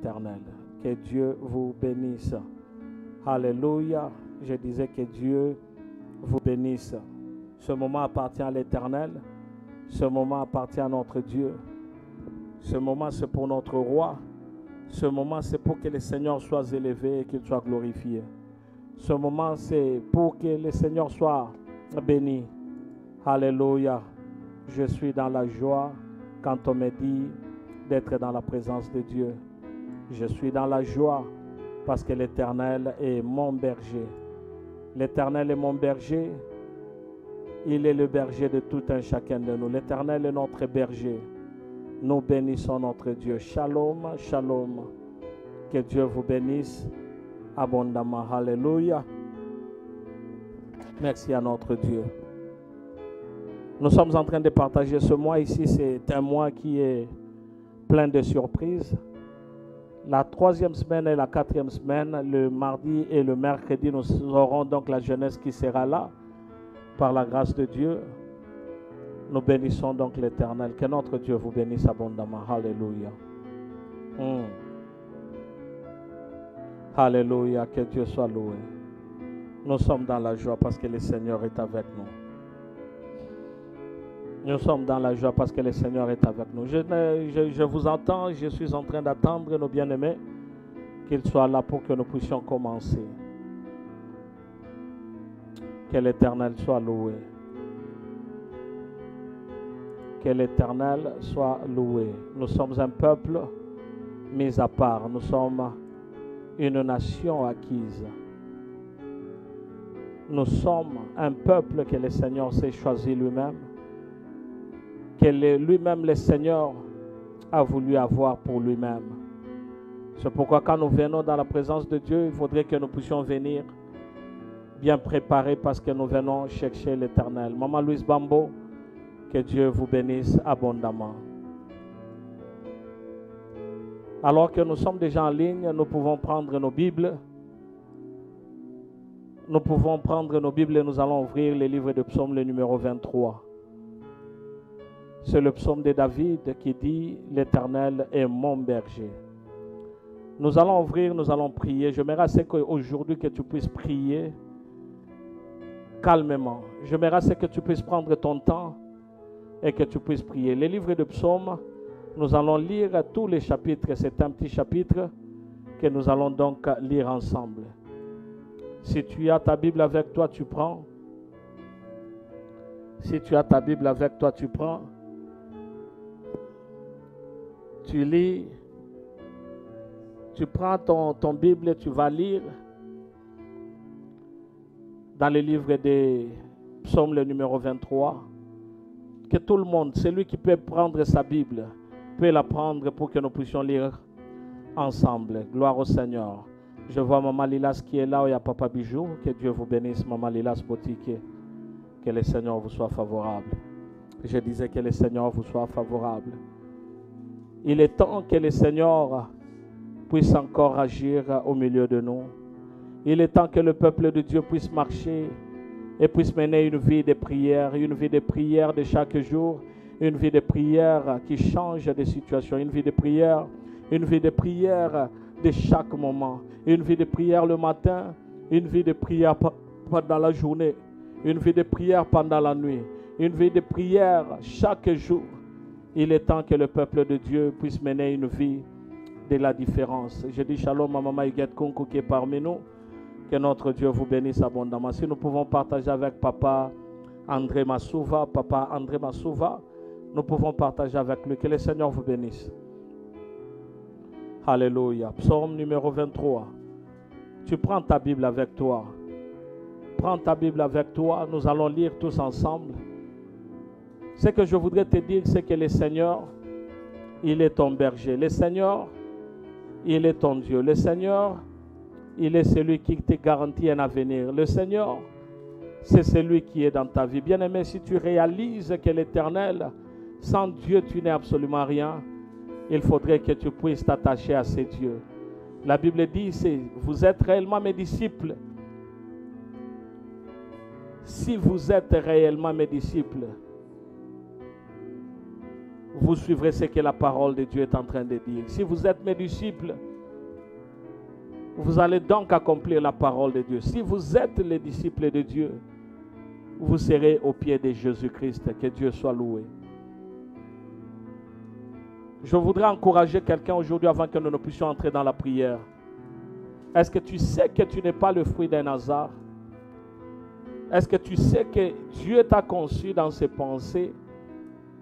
éternel. Que Dieu vous bénisse. Alléluia. Je disais que Dieu vous bénisse. Ce moment appartient à l'éternel. Ce moment appartient à notre Dieu. Ce moment, c'est pour notre roi. Ce moment, c'est pour que le Seigneur soit élevé et qu'il soit glorifié. Ce moment, c'est pour que le Seigneur soit béni. Alléluia. Je suis dans la joie quand on me dit d'être dans la présence de Dieu. Je suis dans la joie parce que l'Éternel est mon berger. L'Éternel est mon berger. Il est le berger de tout un chacun de nous. L'Éternel est notre berger. Nous bénissons notre Dieu. Shalom, shalom. Que Dieu vous bénisse abondamment. Alléluia. Merci à notre Dieu. Nous sommes en train de partager ce mois ici. C'est un mois qui est plein de surprises. La troisième semaine et la quatrième semaine, le mardi et le mercredi, nous aurons donc la jeunesse qui sera là par la grâce de Dieu. Nous bénissons donc l'Éternel. Que notre Dieu vous bénisse abondamment. Alléluia. Hmm. Alléluia. Que Dieu soit loué. Nous sommes dans la joie parce que le Seigneur est avec nous. Nous sommes dans la joie parce que le Seigneur est avec nous. Je, vous entends, je suis en train d'attendre nos bien-aimés qu'ils soient là pour que nous puissions commencer. Que l'Éternel soit loué. Que l'Éternel soit loué. Nous sommes un peuple mis à part. Nous sommes une nation acquise. Nous sommes un peuple que le Seigneur s'est choisi lui-même que lui-même le Seigneur a voulu avoir pour lui-même. C'est pourquoi quand nous venons dans la présence de Dieu, il faudrait que nous puissions venir bien préparés parce que nous venons chercher l'Éternel. Maman Louise Bambo, que Dieu vous bénisse abondamment. Alors que nous sommes déjà en ligne, nous pouvons prendre nos Bibles. Nous pouvons prendre nos Bibles et nous allons ouvrir le livre de Psaume, le numéro 23. C'est le psaume de David qui dit, l'Éternel est mon berger. Nous allons ouvrir, nous allons prier. J'aimerais assez qu'aujourd'hui que tu puisses prier calmement. J'aimerais assez que tu puisses prendre ton temps et que tu puisses prier. Les livres de psaumes, nous allons lire tous les chapitres. C'est un petit chapitre que nous allons donc lire ensemble. Si tu as ta Bible avec toi, tu prends. Si tu as ta Bible avec toi, tu prends tu lis, tu prends ton, ton Bible tu vas lire dans le livre des psaumes, le numéro 23, que tout le monde, celui qui peut prendre sa Bible, peut la prendre pour que nous puissions lire ensemble. Gloire au Seigneur. Je vois Maman Lilas qui est là, il y a Papa Bijou. Que Dieu vous bénisse, Maman Lilas Boutique. Que le Seigneur vous soit favorable. Je disais que le Seigneur vous soit favorable. Il est temps que le Seigneur puisse encore agir au milieu de nous. Il est temps que le peuple de Dieu puisse marcher et puisse mener une vie de prière, une vie de prière de chaque jour, une vie de prière qui change de situation, une vie de prière, une vie de prière de chaque moment, une vie de prière le matin, une vie de prière pendant la journée, une vie de prière pendant la nuit, une vie de prière chaque jour. Il est temps que le peuple de Dieu puisse mener une vie de la différence. Je dis shalom à Maman Huguette Kunku qui est parmi nous. Que notre Dieu vous bénisse abondamment. Si nous pouvons partager avec Papa André Massouva, Papa André Massouva, nous pouvons partager avec lui. Que le Seigneur vous bénisse. Alléluia. Psaume numéro 23. Tu prends ta Bible avec toi. Prends ta Bible avec toi. Nous allons lire tous ensemble. Ce que je voudrais te dire, c'est que le Seigneur, il est ton berger. Le Seigneur, il est ton Dieu. Le Seigneur, il est celui qui te garantit un avenir. Le Seigneur, c'est celui qui est dans ta vie. Bien-aimé, si tu réalises que l'Éternel, sans Dieu, tu n'es absolument rien, il faudrait que tu puisses t'attacher à ces dieux. La Bible dit, vous êtes réellement mes disciples. Si vous êtes réellement mes disciples, vous suivrez ce que la parole de Dieu est en train de dire. Si vous êtes mes disciples, Vous allez donc accomplir la parole de Dieu. Si vous êtes les disciples de Dieu, vous serez au pied de Jésus-Christ. Que Dieu soit loué. Je voudrais encourager quelqu'un aujourd'hui avant que nous ne puissions entrer dans la prière. Est-ce que tu sais que tu n'es pas le fruit d'un hasard? Est-ce que tu sais que Dieu t'a conçu dans ses pensées?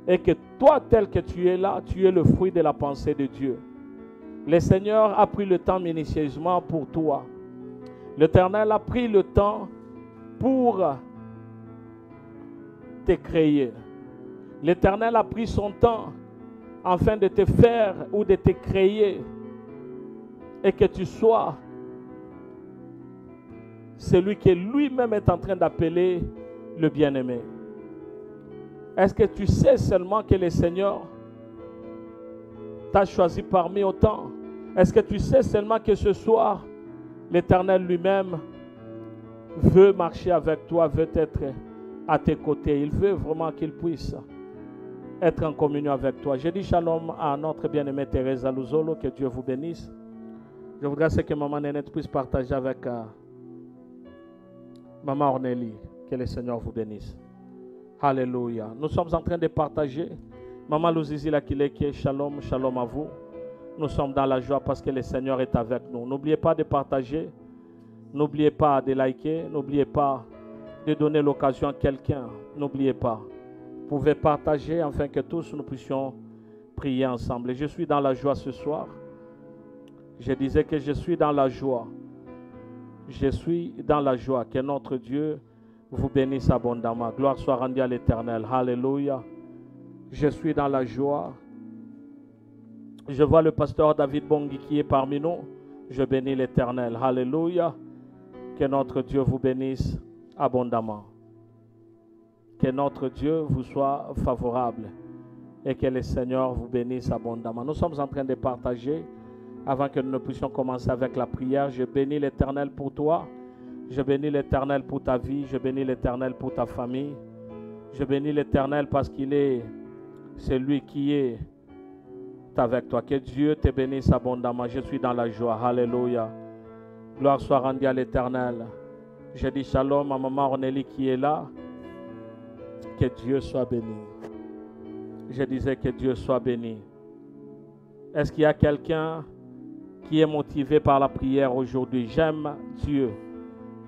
Et que toi, tel que tu es là, tu es le fruit de la pensée de Dieu? Le Seigneur a pris le temps minutieusement pour toi. L'Éternel a pris le temps pour te créer. L'Éternel a pris son temps afin de te faire ou de te créer et que tu sois celui qui lui-même est en train d'appeler le bien-aimé. Est-ce que tu sais seulement que le Seigneur t'a choisi parmi autant? Est-ce que tu sais seulement que ce soir, l'Éternel lui-même veut marcher avec toi, veut être à tes côtés? Il veut vraiment qu'il puisse être en communion avec toi. Je dis shalom à notre bien-aimée Teresa Luzolo, que Dieu vous bénisse. Je voudrais que Maman Nénette puisse partager avec euh, Maman Ornélie. Que le Seigneur vous bénisse. Alléluia. Nous sommes en train de partager. Maman Louzizi Lakileke, shalom, shalom à vous. Nous sommes dans la joie parce que le Seigneur est avec nous. N'oubliez pas de partager. N'oubliez pas de liker. N'oubliez pas de donner l'occasion à quelqu'un. N'oubliez pas. Vous pouvez partager afin que tous nous puissions prier ensemble. Et je suis dans la joie ce soir. Je disais que je suis dans la joie. Je suis dans la joie. Que notre Dieu vous bénisse abondamment. Gloire soit rendue à l'Éternel. Alléluia. Je suis dans la joie. Je vois le pasteur David Bongi qui est parmi nous. Je bénis l'Éternel. Alléluia. Que notre Dieu vous bénisse abondamment. Que notre Dieu vous soit favorable et que le Seigneur vous bénisse abondamment. Nous sommes en train de partager avant que nous ne puissions commencer avec la prière. Je bénis l'Éternel pour toi. Je bénis l'Éternel pour ta vie. Je bénis l'Éternel pour ta famille. Je bénis l'Éternel parce qu'il est celui qui est avec toi. Que Dieu te bénisse abondamment. Je suis dans la joie. Alléluia. Gloire soit rendue à l'Éternel. Je dis shalom à maman Ornélie qui est là. Que Dieu soit béni. Je disais que Dieu soit béni. Est-ce qu'il y a quelqu'un qui est motivé par la prière aujourd'hui? J'aime Dieu.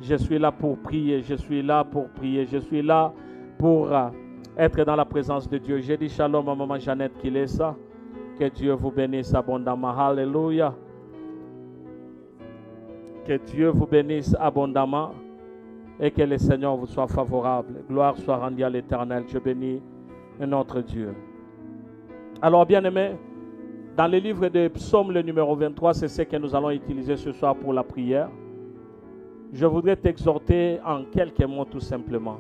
Je suis là pour prier. Je suis là pour prier. Je suis là pour euh, être dans la présence de Dieu. J'ai dit shalom à maman Jeannette qui est ça. Que Dieu vous bénisse abondamment. Alléluia. Que Dieu vous bénisse abondamment et que le Seigneur vous soit favorable. Gloire soit rendue à l'Éternel. Je bénis notre Dieu. Alors, bien aimé, dans le livre de Psaume, le numéro 23, c'est ce que nous allons utiliser ce soir pour la prière. Je voudrais t'exhorter en quelques mots tout simplement.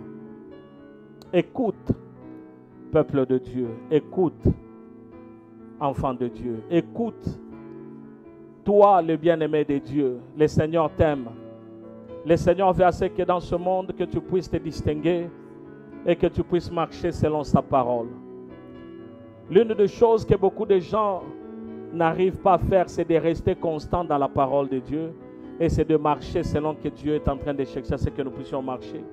Écoute, peuple de Dieu. Écoute, enfant de Dieu. Écoute, toi, le bien-aimé de Dieu. Le Seigneur t'aime. Le Seigneur veut que dans ce monde, que tu puisses te distinguer et que tu puisses marcher selon sa parole. L'une des choses que beaucoup de gens n'arrivent pas à faire, c'est de rester constant dans la parole de Dieu et c'est de marcher selon que Dieu est en train de chercher ce que nous puissions marcher.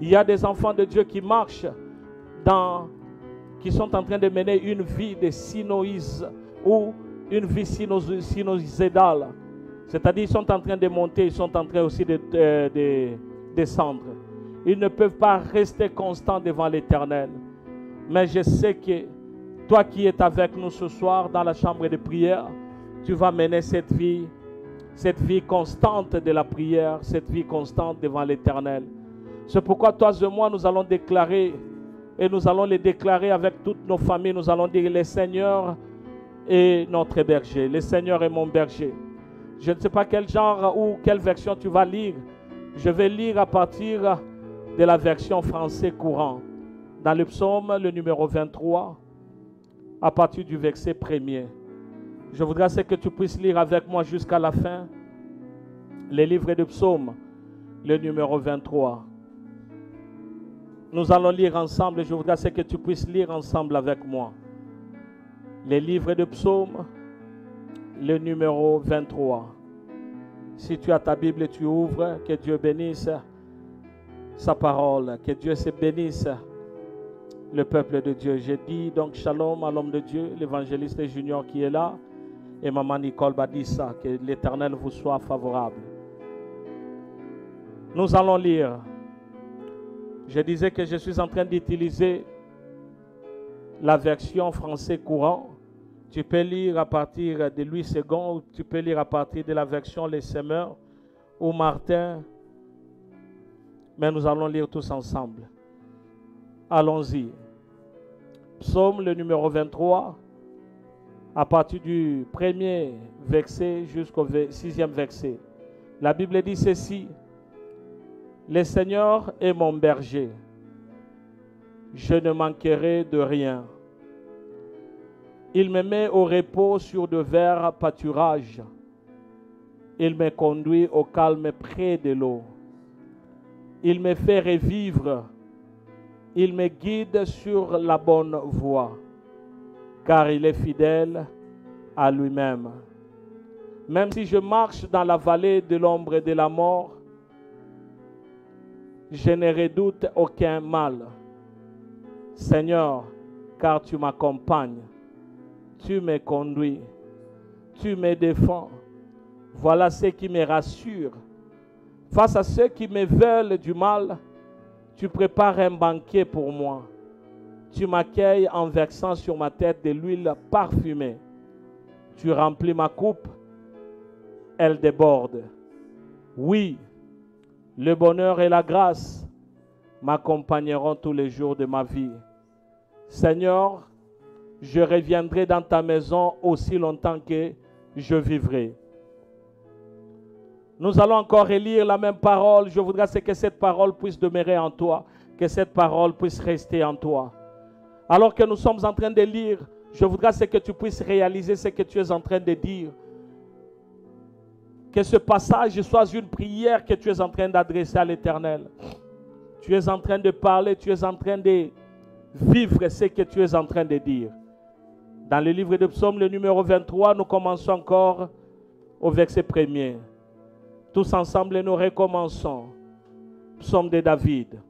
Il y a des enfants de Dieu qui marchent dans, qui sont en train de mener une vie de sinoïse ou une vie sinoïsédale. C'est-à-dire ils sont en train de monter, ils sont en train aussi de, descendre. Ils ne peuvent pas rester constants devant l'Éternel. Mais je sais que toi qui es avec nous ce soir dans la chambre de prière, tu vas mener cette vie, cette vie constante de la prière, cette vie constante devant l'Éternel. C'est pourquoi toi et moi, nous allons déclarer, et nous allons les déclarer avec toutes nos familles, nous allons dire, le Seigneur est notre berger, le Seigneur est mon berger. Je ne sais pas quel genre ou quelle version tu vas lire. Je vais lire à partir de la version français courant. Dans le psaume, le numéro 23, à partir du verset premier. Je voudrais que tu puisses lire avec moi jusqu'à la fin les livres de psaume, le numéro 23. Nous allons lire ensemble je voudrais que tu puisses lire ensemble avec moi les livres de psaume, le numéro 23. Si tu as ta Bible et tu ouvres, que Dieu bénisse sa parole, que Dieu se bénisse le peuple de Dieu. J'ai dit donc shalom à l'homme de Dieu, l'évangéliste Junior qui est là, et maman Nicole Badissa, que l'Éternel vous soit favorable. Nous allons lire. Je disais que je suis en train d'utiliser la version français courant. Tu peux lire à partir de Louis II, tu peux lire à partir de la version Les Semeurs ou Martin. Mais nous allons lire tous ensemble. Allons-y. Psaume le numéro 23, à partir du premier verset jusqu'au sixième verset. La Bible dit ceci. Le Seigneur est mon berger. Je ne manquerai de rien. Il me met au repos sur de verts pâturages. Il me conduit au calme près de l'eau. Il me fait revivre. Il me guide sur la bonne voie, car il est fidèle à lui-même. Même si je marche dans la vallée de l'ombre et de la mort, je ne redoute aucun mal. Seigneur, car tu m'accompagnes tu me conduis, tu me défends. Voilà ce qui me rassure. Face à ceux qui me veulent du mal, tu prépares un banquet pour moi. Tu m'accueilles en versant sur ma tête de l'huile parfumée. Tu remplis ma coupe, elle déborde. Oui, le bonheur et la grâce m'accompagneront tous les jours de ma vie. Seigneur, je reviendrai dans ta maison aussi longtemps que je vivrai. Nous allons encore relire la même parole. Je voudrais que cette parole puisse demeurer en toi, que cette parole puisse rester en toi. Alors que nous sommes en train de lire, je voudrais que tu puisses réaliser ce que tu es en train de dire. Que ce passage soit une prière que tu es en train d'adresser à l'Éternel. Tu es en train de parler, tu es en train de vivre ce que tu es en train de dire. Dans le livre de Psaume, le numéro 23, nous commençons encore au verset premier. Tous ensemble, nous recommençons. Psaume de David.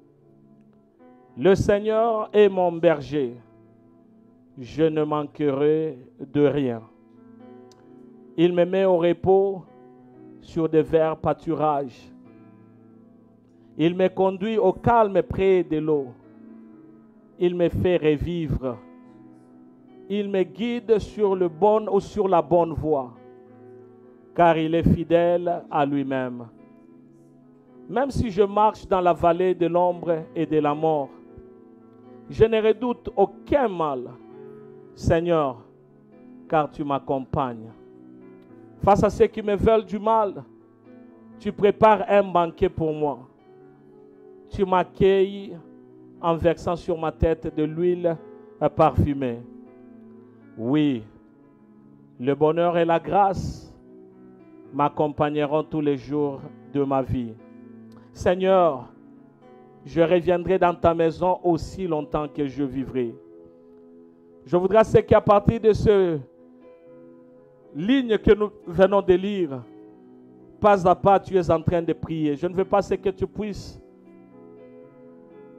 Le Seigneur est mon berger. Je ne manquerai de rien. Il me met au repos sur des verts pâturages. Il me conduit au calme près de l'eau. Il me fait revivre il me guide sur le bon ou sur la bonne voie, car il est fidèle à lui-même. Même si je marche dans la vallée de l'ombre et de la mort, je ne redoute aucun mal, Seigneur, car tu m'accompagnes. Face à ceux qui me veulent du mal, tu prépares un banquet pour moi. Tu m'accueilles en versant sur ma tête de l'huile parfumée. Oui, le bonheur et la grâce m'accompagneront tous les jours de ma vie. Seigneur, je reviendrai dans ta maison aussi longtemps que je vivrai. Je voudrais ce qu'à partir de ce ligne que nous venons de lire, pas à pas, tu es en train de prier. Je ne veux pas ce que tu puisses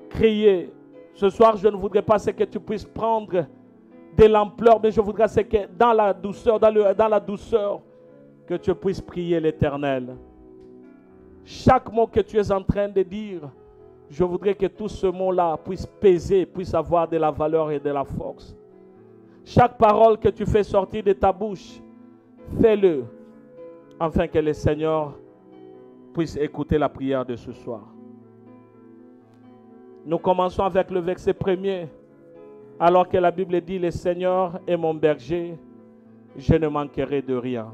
crier. Ce soir, je ne voudrais pas ce que tu puisses prendre de l'ampleur, mais je voudrais que dans la douceur, dans, dans la douceur, que tu puisses prier l'Éternel. Chaque mot que tu es en train de dire, je voudrais que tout ce mot-là puisse peser, puisse avoir de la valeur et de la force. Chaque parole que tu fais sortir de ta bouche, fais-le, afin que le Seigneur puisse écouter la prière de ce soir. Nous commençons avec le verset premier. Alors que la Bible dit, le Seigneur est mon berger, je ne manquerai de rien.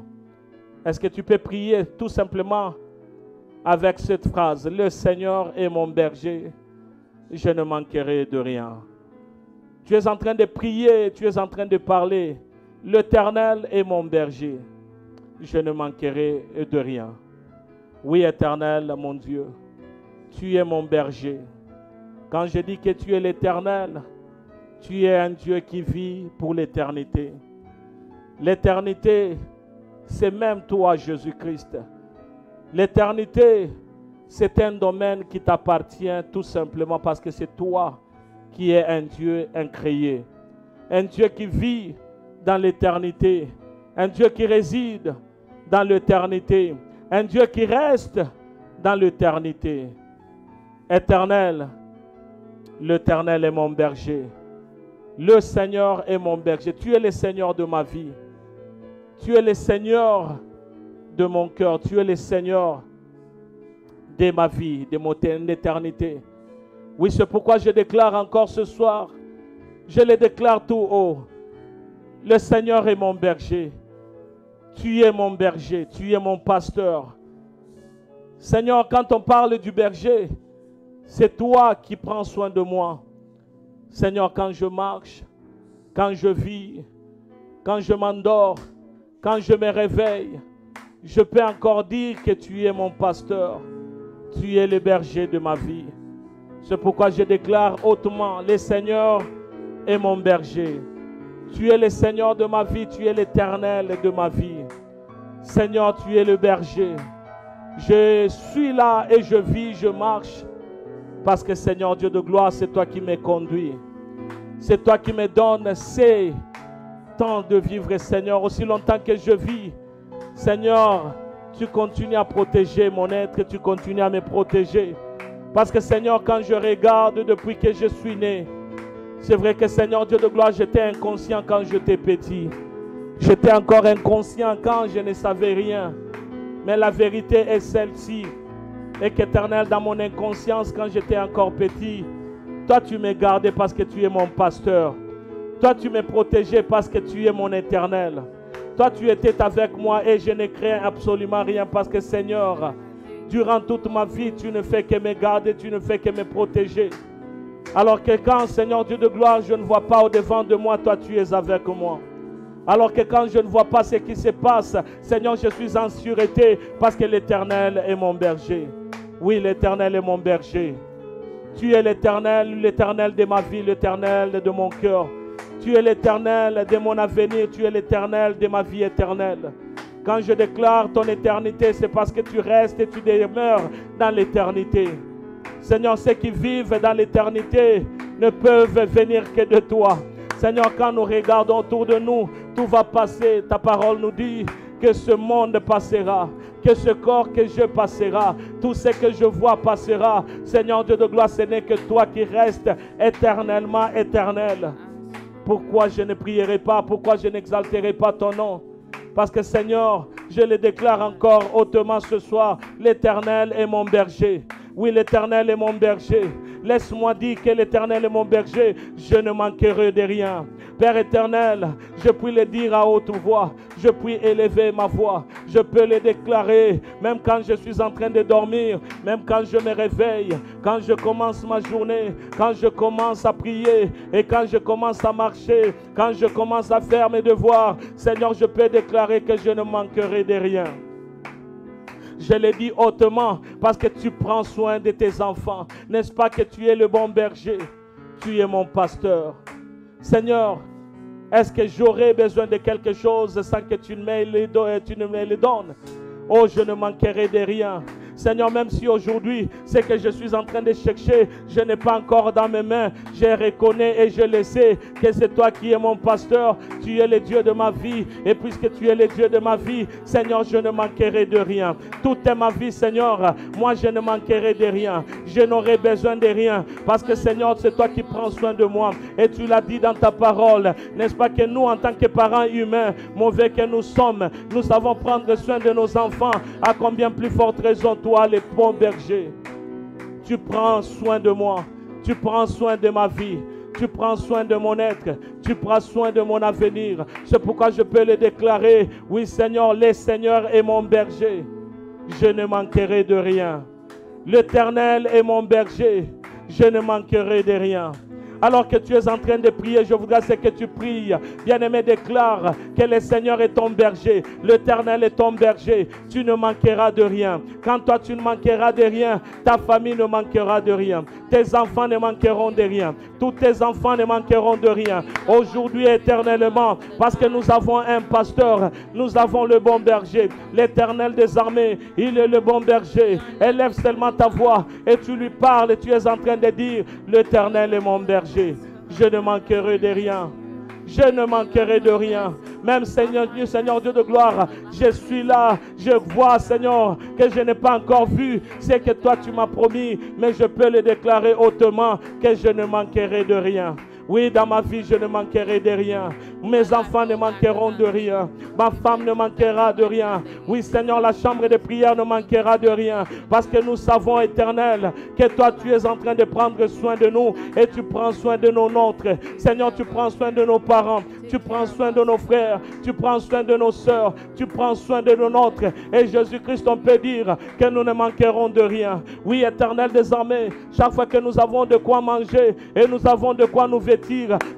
Est-ce que tu peux prier tout simplement avec cette phrase, le Seigneur est mon berger, je ne manquerai de rien. Tu es en train de prier, tu es en train de parler, l'Éternel est mon berger, je ne manquerai de rien. Oui, Éternel, mon Dieu, tu es mon berger. Quand je dis que tu es l'Éternel, tu es un Dieu qui vit pour l'éternité. L'éternité, c'est même toi, Jésus-Christ. L'éternité, c'est un domaine qui t'appartient tout simplement parce que c'est toi qui es un Dieu incréé. Un Dieu qui vit dans l'éternité. Un Dieu qui réside dans l'éternité. Un Dieu qui reste dans l'éternité. Éternel, l'éternel est mon berger. Le Seigneur est mon berger. Tu es le Seigneur de ma vie. Tu es le Seigneur de mon cœur. Tu es le Seigneur de ma vie, de mon éternité. Oui, c'est pourquoi je déclare encore ce soir, je le déclare tout haut. Le Seigneur est mon berger. Tu es mon berger, tu es mon pasteur. Seigneur, quand on parle du berger, c'est toi qui prends soin de moi. Seigneur, quand je marche, quand je vis, quand je m'endors, quand je me réveille, je peux encore dire que tu es mon pasteur. Tu es le berger de ma vie. C'est pourquoi je déclare hautement, le Seigneur est mon berger. Tu es le Seigneur de ma vie, tu es l'éternel de ma vie. Seigneur, tu es le berger. Je suis là et je vis, je marche. Parce que Seigneur Dieu de gloire, c'est toi qui me conduis. C'est toi qui me donnes ces temps de vivre, Seigneur, aussi longtemps que je vis. Seigneur, tu continues à protéger mon être, tu continues à me protéger. Parce que Seigneur, quand je regarde depuis que je suis né, c'est vrai que Seigneur Dieu de gloire, j'étais inconscient quand j'étais petit. J'étais encore inconscient quand je ne savais rien. Mais la vérité est celle-ci. Et qu'éternel, dans mon inconscience, quand j'étais encore petit, toi tu m'es gardé parce que tu es mon pasteur. Toi tu m'es protégé parce que tu es mon éternel. Toi tu étais avec moi et je ne crains absolument rien parce que Seigneur, durant toute ma vie, tu ne fais que me garder, tu ne fais que me protéger. Alors que quand, Seigneur Dieu de gloire, je ne vois pas au-devant de moi, toi tu es avec moi. Alors que quand je ne vois pas ce qui se passe, Seigneur, je suis en sûreté parce que l'Éternel est mon berger. Oui, l'Éternel est mon berger. Tu es l'Éternel, l'Éternel de ma vie, l'Éternel de mon cœur. Tu es l'Éternel de mon avenir, tu es l'Éternel de ma vie éternelle. Quand je déclare ton éternité, c'est parce que tu restes et tu demeures dans l'éternité. Seigneur, ceux qui vivent dans l'éternité ne peuvent venir que de toi. Seigneur, quand nous regardons autour de nous, tout va passer. Ta parole nous dit que ce monde passera, que ce corps que je passera, tout ce que je vois passera. Seigneur Dieu de gloire, ce n'est que toi qui restes éternellement éternel. Pourquoi je ne prierai pas, pourquoi je n'exalterai pas ton nom? Parce que Seigneur, je le déclare encore hautement ce soir, l'Éternel est mon berger. Oui, l'Éternel est mon berger. Laisse-moi dire que l'Éternel est mon berger. Je ne manquerai de rien. Père éternel, je puis le dire à haute voix. Je puis élever ma voix. Je peux le déclarer. Même quand je suis en train de dormir. Même quand je me réveille. Quand je commence ma journée. Quand je commence à prier. Et quand je commence à marcher. Quand je commence à faire mes devoirs. Seigneur, je peux déclarer que je ne manquerai de rien. Je le dis hautement parce que tu prends soin de tes enfants. N'est-ce pas que tu es le bon berger? Tu es mon pasteur. Seigneur, est-ce que j'aurais besoin de quelque chose sans que tu me le donnes? Oh, je ne manquerai de rien. Seigneur, même si aujourd'hui, ce que je suis en train de chercher, je n'ai pas encore dans mes mains, je reconnais et je le sais que c'est toi qui es mon pasteur, tu es le Dieu de ma vie. Et puisque tu es le Dieu de ma vie, Seigneur, je ne manquerai de rien. Toute ma vie, Seigneur, moi, je ne manquerai de rien. Je n'aurai besoin de rien. Parce que, Seigneur, c'est toi qui prends soin de moi. Et tu l'as dit dans ta parole. N'est-ce pas que nous, en tant que parents humains, mauvais que nous sommes, nous savons prendre soin de nos enfants. À combien plus forte raison toi, le bon berger. Tu prends soin de moi. Tu prends soin de ma vie. Tu prends soin de mon être. Tu prends soin de mon avenir. C'est pourquoi je peux le déclarer. Oui, Seigneur, le Seigneur est mon berger. Je ne manquerai de rien. L'Éternel est mon berger. Je ne manquerai de rien. Alors que tu es en train de prier, je voudrais que tu pries. Bien-aimé, déclare que le Seigneur est ton berger. L'Éternel est ton berger. Tu ne manqueras de rien. Quand toi, tu ne manqueras de rien, ta famille ne manquera de rien. Tes enfants ne manqueront de rien. Tous tes enfants ne manqueront de rien. Aujourd'hui, éternellement, parce que nous avons un pasteur, nous avons le bon berger. L'Éternel des armées, il est le bon berger. Élève seulement ta voix et tu lui parles et tu es en train de dire, l'Éternel est mon berger. Je ne manquerai de rien. Je ne manquerai de rien. Même Seigneur Dieu, Seigneur Dieu de gloire, je suis là. Je vois, Seigneur, que je n'ai pas encore vu. C'est que toi tu m'as promis, mais je peux le déclarer hautement que je ne manquerai de rien. Oui, dans ma vie, je ne manquerai de rien. Mes enfants ne manqueront de rien. Ma femme ne manquera de rien. Oui, Seigneur, la chambre de prière ne manquera de rien. Parce que nous savons, éternel, que toi, tu es en train de prendre soin de nous et tu prends soin de nos nôtres. Seigneur, tu prends soin de nos parents. Tu prends soin de nos frères. Tu prends soin de nos soeurs. Tu prends soin de nos nôtres. Et Jésus-Christ, on peut dire que nous ne manquerons de rien. Oui, éternel, désormais, chaque fois que nous avons de quoi manger et nous avons de quoi nous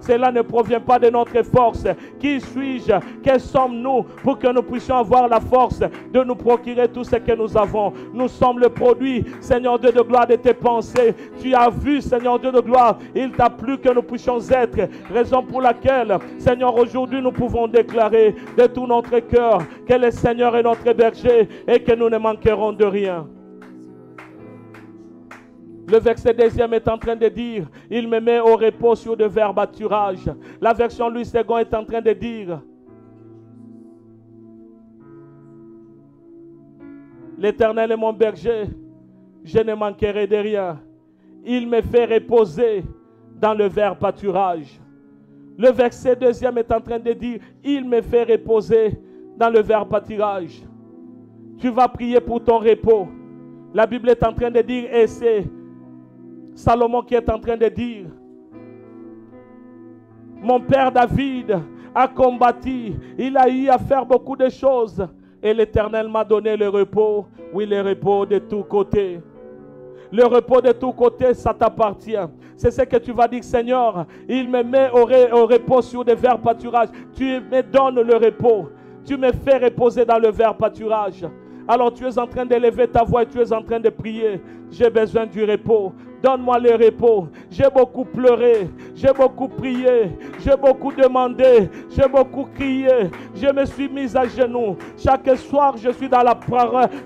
cela ne provient pas de notre force qui suis-je? Quels sommes-nous? Pour que nous puissions avoir la force de nous procurer tout ce que nous avons Nous sommes le produit, Seigneur Dieu de gloire, de tes pensées. Tu as vu, Seigneur Dieu de gloire, il t'a plu que nous puissions être. Raison pour laquelle, Seigneur, aujourd'hui nous pouvons déclarer de tout notre cœur que le Seigneur est notre berger et que nous ne manquerons de rien. Le verset deuxième est en train de dire, il me met au repos sur de verts bâturages. La version Louis II est en train de dire, l'Éternel est mon berger, je ne manquerai de rien. Il me fait reposer dans le vert pâturage. Le verset deuxième est en train de dire, il me fait reposer dans le vert pâturage. Tu vas prier pour ton repos. La Bible est en train de dire, et Salomon qui est en train de dire, mon père David a combattu, il a eu à faire beaucoup de choses et l'Éternel m'a donné le repos, oui le repos de tous côtés. Le repos de tous côtés, ça t'appartient. C'est ce que tu vas dire, Seigneur. Il me met au, repos sur des verts pâturages. Tu me donnes le repos. Tu me fais reposer dans le vert pâturage. Alors tu es en train d'élever ta voix et tu es en train de prier. J'ai besoin du repos. Donne-moi le repos. J'ai beaucoup pleuré. J'ai beaucoup prié. J'ai beaucoup demandé. J'ai beaucoup crié. Je me suis mis à genoux. Chaque soir, je suis dans la,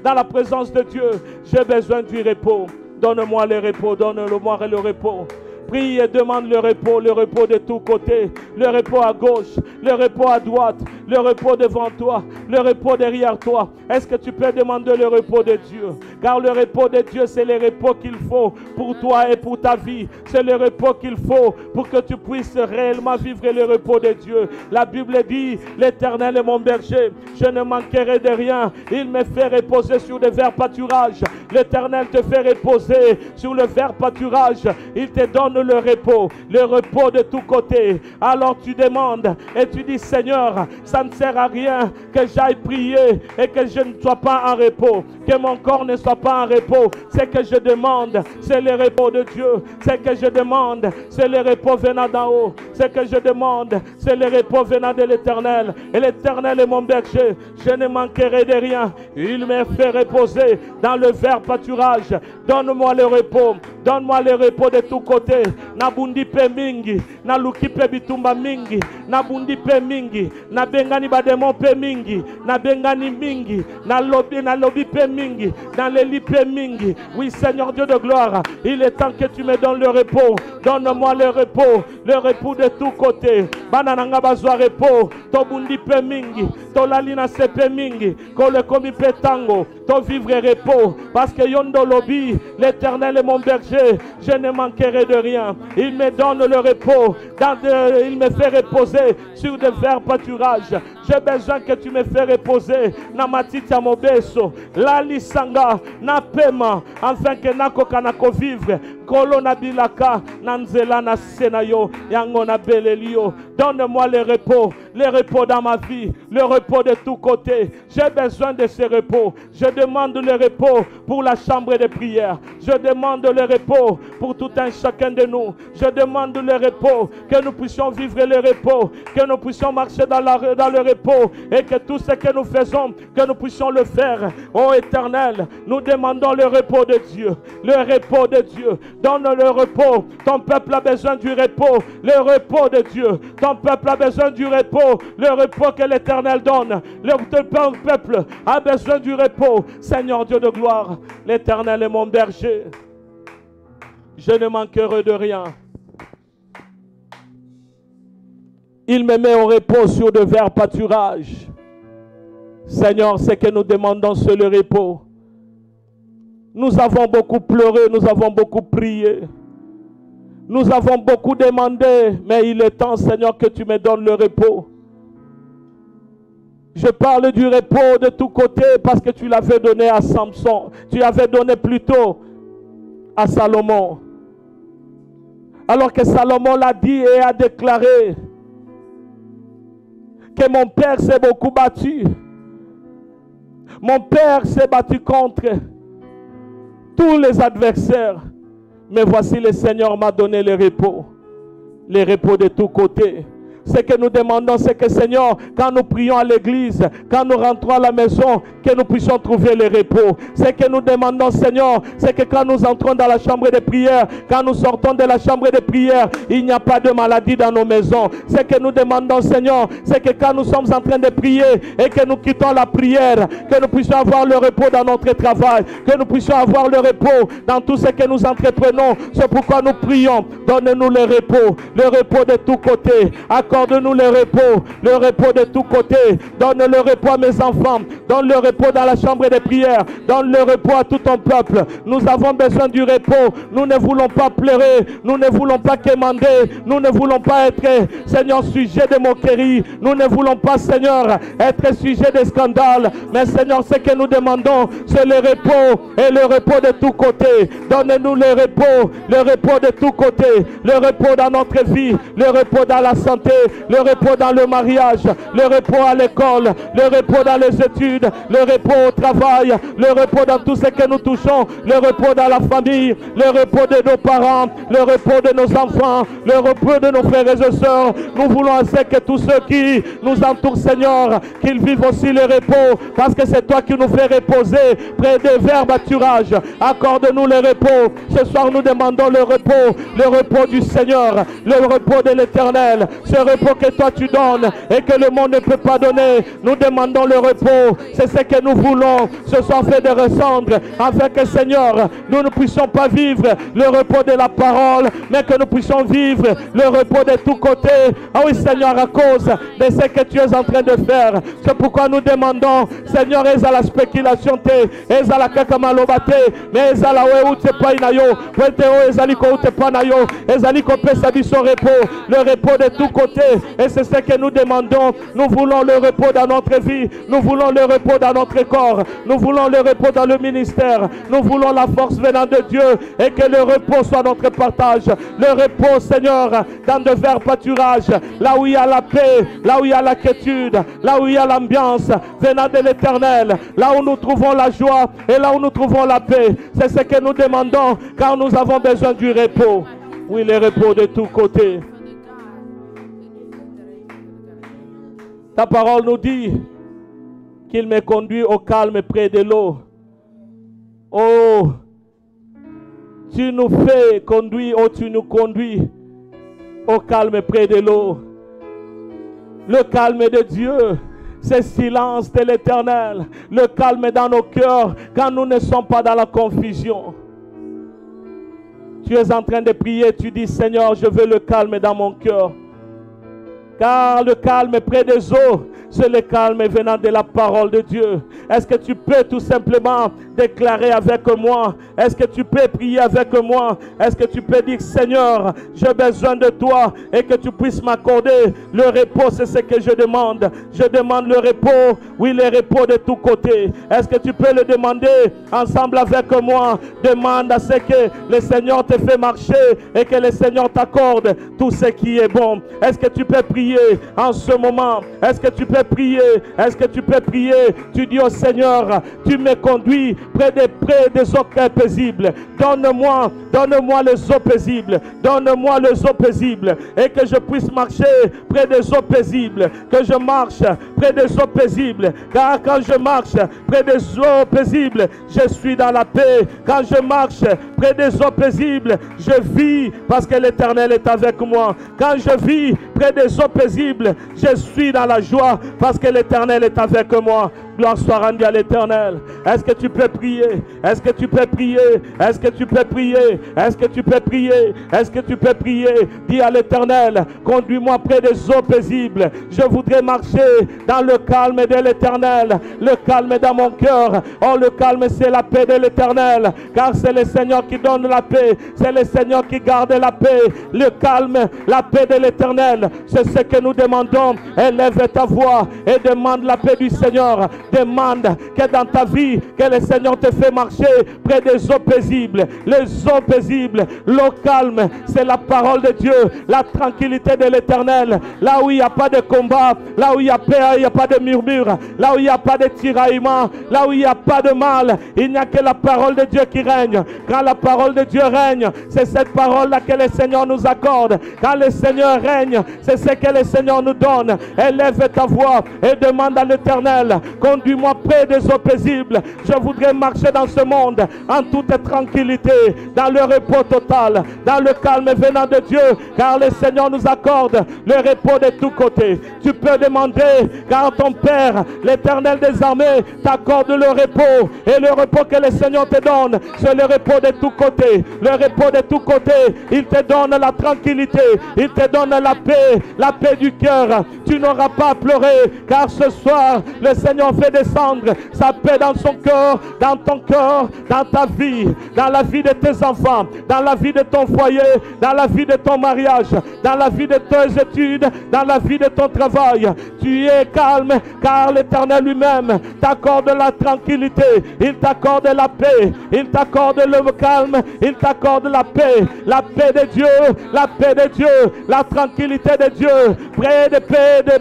dans la présence de Dieu. J'ai besoin du repos. Donne-moi le repos. Donne-moi le repos. Prie et demande le repos, le repos de tous côtés, le repos à gauche, le repos à droite, le repos devant toi, le repos derrière toi. Est-ce que tu peux demander le repos de Dieu Car le repos de Dieu, c'est le repos qu'il faut pour toi et pour ta vie. C'est le repos qu'il faut pour que tu puisses réellement vivre le repos de Dieu. La Bible dit, l'Éternel est mon berger, je ne manquerai de rien. Il me fait reposer sur des verts pâturages. L'Éternel te fait reposer sur le vert pâturage. Il te donne le repos, le repos de tous côtés. Alors tu demandes et tu dis, Seigneur, ça ne sert à rien que j'aille prier et que je ne sois pas en repos, que mon corps ne soit pas en repos. Ce que je demande, c'est le repos de Dieu. Ce que je demande, c'est le repos venant d'en. Ce que je demande, c'est le repos venant de l'éternel. Et l'éternel est mon berger. Je ne manquerai de rien. Il me fait reposer dans le vert pâturage. Donne-moi le repos. Donne-moi le repos de tous côtés. Nabundi pe mingi. Naluki pe bitumba mingi. Nabundi pe mingi. Nabengani bademo pe mingi. Nabengani mingi. Nalobi, nalobi pe mingi. Naleli pe mingi. Oui, Seigneur Dieu de gloire. Il est temps que tu me donnes le repos. Donne-moi le repos. Le repos de tous côtés. Banananga bazwa repos. Tobundi pe mingi. Tolali na sepe mingi. Kole komi pe tango. To vivre repos. Parce que yondo lobi. L'éternel est mon berger. Je ne manquerai de rien. Il me donne le repos. il me fait reposer sur des verts pâturages. J'ai besoin que tu me fais reposer. Na matita mobeso. La lisanga. Na pema. Afin que nakoka nako likolo nabilaka na nzela na se na yo yango nabeleli yo. Donne-moi le repos le repos dans ma vie, le repos de tous côtés. J'ai besoin de ce repos. Je demande le repos pour la chambre de prière. Je demande le repos pour tout un chacun de nous. Je demande le repos, que nous puissions vivre le repos, que nous puissions marcher dans, le repos et que tout ce que nous faisons, que nous puissions le faire. Ô éternel, nous demandons le repos de Dieu, le repos de Dieu. Donne le repos. Ton peuple a besoin du repos, le repos de Dieu. Ton peuple a besoin du repos, le repos que l'Éternel donne. Le peuple a besoin du repos. Seigneur Dieu de gloire, l'Éternel est mon berger. Je ne manquerai de rien. Il me met au repos sur de verts pâturages. Seigneur, c'est que nous demandons, c'est le repos. Nous avons beaucoup pleuré, nous avons beaucoup prié. Nous avons beaucoup demandé, mais il est temps, Seigneur, que tu me donnes le repos. Je parle du repos de tous côtés parce que tu l'avais donné à Samson. Tu l'avais donné plutôt à Salomon. Alors que Salomon l'a dit et a déclaré que mon père s'est beaucoup battu. Mon père s'est battu contre tous les adversaires. Mais voici le Seigneur m'a donné le repos. Le repos de tous côtés. Ce que nous demandons, c'est que Seigneur, quand nous prions à l'église, quand nous rentrons à la maison, que nous puissions trouver le repos. Ce que nous demandons, Seigneur, c'est que quand nous entrons dans la chambre de prière, quand nous sortons de la chambre de prière, il n'y a pas de maladie dans nos maisons. Ce que nous demandons, Seigneur, c'est que quand nous sommes en train de prier et que nous quittons la prière, que nous puissions avoir le repos dans notre travail, que nous puissions avoir le repos dans tout ce que nous entreprenons. C'est pourquoi nous prions. Donne-nous le repos, le repos de tous côtés. Accorde-nous le repos, le repos de tous côtés. Donne le repos à mes enfants. Donne le repos dans la chambre de prière. Donne le repos à tout ton peuple. Nous avons besoin du repos. Nous ne voulons pas pleurer. Nous ne voulons pas quémander. Nous ne voulons pas être, Seigneur, sujet de moquerie. Nous ne voulons pas, Seigneur, être sujet de scandale. Mais, Seigneur, ce que nous demandons, c'est le repos et le repos de tous côtés. Donne-nous le repos, le repos de tous côtés. Le repos dans notre vie, le repos dans la santé, le repos dans le mariage, le repos à l'école, le repos dans les études, le repos au travail, le repos dans tout ce que nous touchons, le repos dans la famille, le repos de nos parents, le repos de nos enfants, le repos de nos frères et sœurs. Nous voulons assez que tous ceux qui nous entourent, Seigneur, qu'ils vivent aussi le repos, parce que c'est toi qui nous fais reposer près des verts bâturages. Accorde-nous le repos. Ce soir, nous demandons le repos, le repos du Seigneur, le repos de l'éternel, repos que toi tu donnes et que le monde ne peut pas donner. Nous demandons le repos. C'est ce que nous voulons ce soir fait de ressemble afin que Seigneur, nous ne puissions pas vivre le repos de la parole, mais que nous puissions vivre le repos de tous côtés. Ah oui, Seigneur, à cause de ce que tu es en train de faire. C'est pourquoi nous demandons, Seigneur, et à la spéculation, à la mais à la ou te pas inayo, pwete o ezali repos, le repos de tous côtés. Et c'est ce que nous demandons. Nous voulons le repos dans notre vie. Nous voulons le repos dans notre corps. Nous voulons le repos dans le ministère. Nous voulons la force venant de Dieu et que le repos soit notre partage. Le repos, Seigneur, dans de verts pâturages, là où il y a la paix, là où il y a la quiétude, là où il y a l'ambiance venant de l'éternel, là où nous trouvons la joie et là où nous trouvons la paix. C'est ce que nous demandons car nous avons besoin du repos. Oui, le repos de tous côtés. Ta parole nous dit qu'il me conduit au calme près de l'eau. Oh, tu nous fais conduire, oh, tu nous conduis au calme près de l'eau. Le calme de Dieu, c'est silence de l'éternel. Le calme dans nos cœurs quand nous ne sommes pas dans la confusion. Tu es en train de prier, tu dis Seigneur, je veux le calme dans mon cœur. Car le calme près des eaux, c'est le calme venant de la parole de Dieu. Est-ce que tu peux tout simplement déclarer avec moi? Est-ce que tu peux prier avec moi? Est-ce que tu peux dire Seigneur, j'ai besoin de toi et que tu puisses m'accorder le repos, c'est ce que je demande. Je demande le repos, oui, le repos de tous côtés. Est-ce que tu peux le demander ensemble avec moi? Demande à ce que le Seigneur te fait marcher et que le Seigneur t'accorde tout ce qui est bon. Est-ce que tu peux prier en ce moment? Est-ce que tu peux prier Est-ce que tu peux prier? Tu dis au Seigneur, tu me conduis près des, près des eaux paisibles. Donne-moi, donne-moi les eaux paisibles. Donne-moi les eaux paisibles. Et que je puisse marcher près des eaux paisibles. Que je marche près des eaux paisibles. Car quand je marche près des eaux paisibles, je suis dans la paix. Quand je marche près des eaux paisibles, je vis parce que l'Éternel est avec moi. Quand je vis près des eaux paisibles, je suis dans la joie parce que l'Éternel est avec moi. Gloire soit rendue à l'Éternel. Est-ce que tu peux prier? Est-ce que tu peux prier? Est-ce que tu peux prier? Est-ce que tu peux prier? Est-ce que tu peux prier? Dis à l'Éternel, conduis-moi près des eaux paisibles. Je voudrais marcher dans le calme de l'Éternel. Le calme dans mon cœur. Oh, le calme, c'est la paix de l'Éternel. Car c'est le Seigneur qui donne la paix. C'est le Seigneur qui garde la paix. Le calme, la paix de l'Éternel. C'est ce que nous demandons. Élève ta voix et demande la paix du Seigneur demande que dans ta vie, que le Seigneur te fait marcher près des eaux paisibles. Les eaux paisibles, l'eau calme, c'est la parole de Dieu, la tranquillité de l'éternel. Là où il n'y a pas de combat, là où il y a paix, il n'y a pas de murmure, là où il n'y a pas de tiraillement, là où il n'y a pas de mal, il n'y a que la parole de Dieu qui règne. Quand la parole de Dieu règne, c'est cette parole-là que le Seigneur nous accorde. Quand le Seigneur règne, c'est ce que le Seigneur nous donne. Élève ta voix et demande à l'éternel Conduis-moi près des eaux paisibles. Je voudrais marcher dans ce monde en toute tranquillité, dans le repos total, dans le calme venant de Dieu, car le Seigneur nous accorde le repos de tous côtés. Tu peux demander, car ton Père, l'éternel des armées, t'accorde le repos. Et le repos que le Seigneur te donne, c'est le repos de tous côtés. Le repos de tous côtés, il te donne la tranquillité, il te donne la paix, la paix du cœur. Tu n'auras pas à pleurer, car ce soir, le Seigneur fait descendre sa paix dans son cœur, dans ton cœur, dans ta vie, dans la vie de tes enfants, dans la vie de ton foyer, dans la vie de ton mariage, dans la vie de tes études, dans la vie de ton travail. Tu es calme car l'Éternel lui-même t'accorde la tranquillité, il t'accorde la paix, il t'accorde le calme, il t'accorde la paix, la paix de Dieu, la paix de Dieu, la tranquillité de Dieu, près de paix, de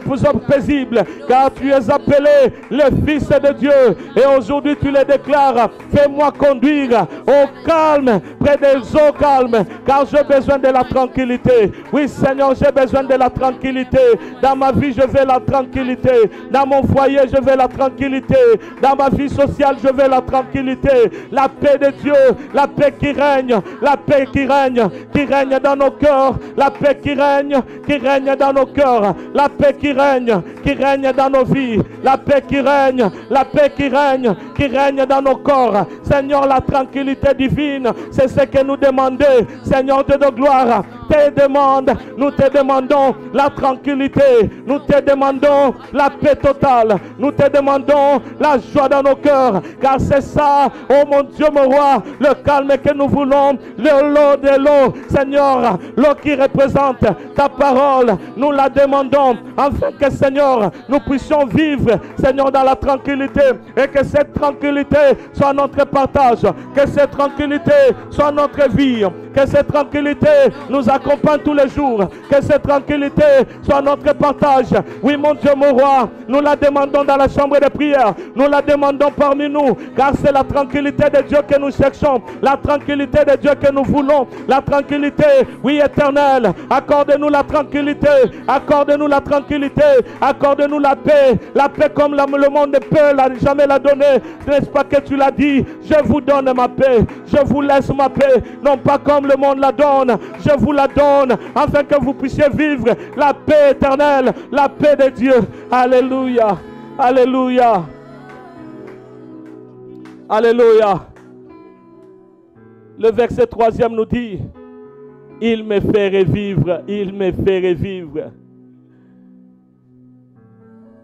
paisible, car tu es appelé le Fils de Dieu. Et aujourd'hui, tu le déclares. Fais-moi conduire au calme, près des eaux calmes, car j'ai besoin de la tranquillité. Oui, Seigneur, j'ai besoin de la tranquillité. Dans ma vie, je veux la tranquillité. Dans mon foyer, je veux la tranquillité. Dans ma vie sociale, je veux la tranquillité. La paix de Dieu, la paix qui règne, la paix qui règne, qui règne dans nos cœurs, la paix qui règne, qui règne dans nos cœurs, la paix qui règne, qui règne dans nos vies, la paix qui règne, la paix qui règne, qui règne dans nos corps. Seigneur, la tranquillité divine, c'est ce que nous demandons. Seigneur de gloire, nous te demandons la tranquillité, nous te demandons la paix totale, nous te demandons la joie dans nos cœurs, car c'est ça, oh mon Dieu, mon roi, le calme que nous voulons, le lot de l'eau, Seigneur, l'eau qui représente ta parole, nous la demandons, afin que Seigneur, nous puissions vivre, Seigneur, dans la tranquillité et que cette tranquillité soit notre partage, que cette tranquillité soit notre vie, que cette tranquillité nous accompagne tous les jours, que cette tranquillité soit notre partage. Oui, mon Dieu, mon roi, nous la demandons dans la chambre de prière, nous la demandons parmi nous, car c'est la tranquillité de Dieu que nous cherchons, la tranquillité de Dieu que nous voulons, la tranquillité, oui, éternelle. Accorde-nous la tranquillité, accorde-nous la tranquillité, accorde-nous la paix, la paix comme le monde ne peut jamais la donner. N'est-ce pas que tu l'as dit? Je vous donne ma paix, je vous laisse ma paix, non pas comme le monde la donne, je vous la donne afin que vous puissiez vivre la paix éternelle, la paix de Dieu. Alléluia, Alléluia, Alléluia. Le verset troisième nous dit, il me fait revivre, il me fait revivre.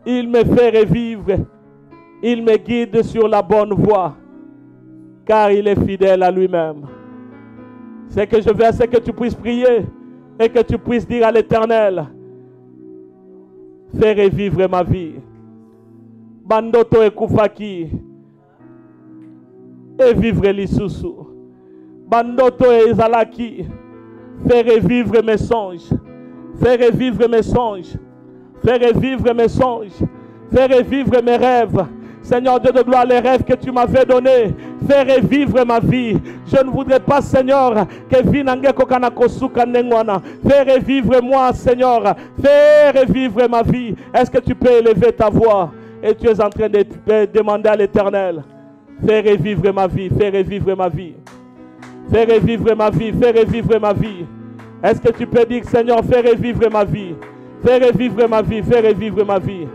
Il me fait revivre. Il me guide sur la bonne voie, car il est fidèle à lui-même. C'est que je veux, c'est que tu puisses prier et que tu puisses dire à l'Éternel, fais revivre ma vie. Bandoto et Koufaki, et vivre l'Issusu. Bandoto et Zalaki, fais revivre mes songes. Fais revivre mes songes. Fais revivre mes songes. Fais revivre mes rêves. Seigneur Dieu de gloire, les rêves que tu m'avais donnés, fais revivre ma vie. Je ne voudrais pas, Seigneur, que Fais revivre moi, Seigneur. Fais revivre ma vie. Est-ce que tu peux élever ta voix et tu es en train de demander à l'Éternel, fais revivre ma vie, fais revivre ma vie. Fais revivre ma vie, fais revivre ma vie. Est-ce que tu peux dire, Seigneur, fais revivre ma vie. Fais revivre ma vie, fais revivre ma vie.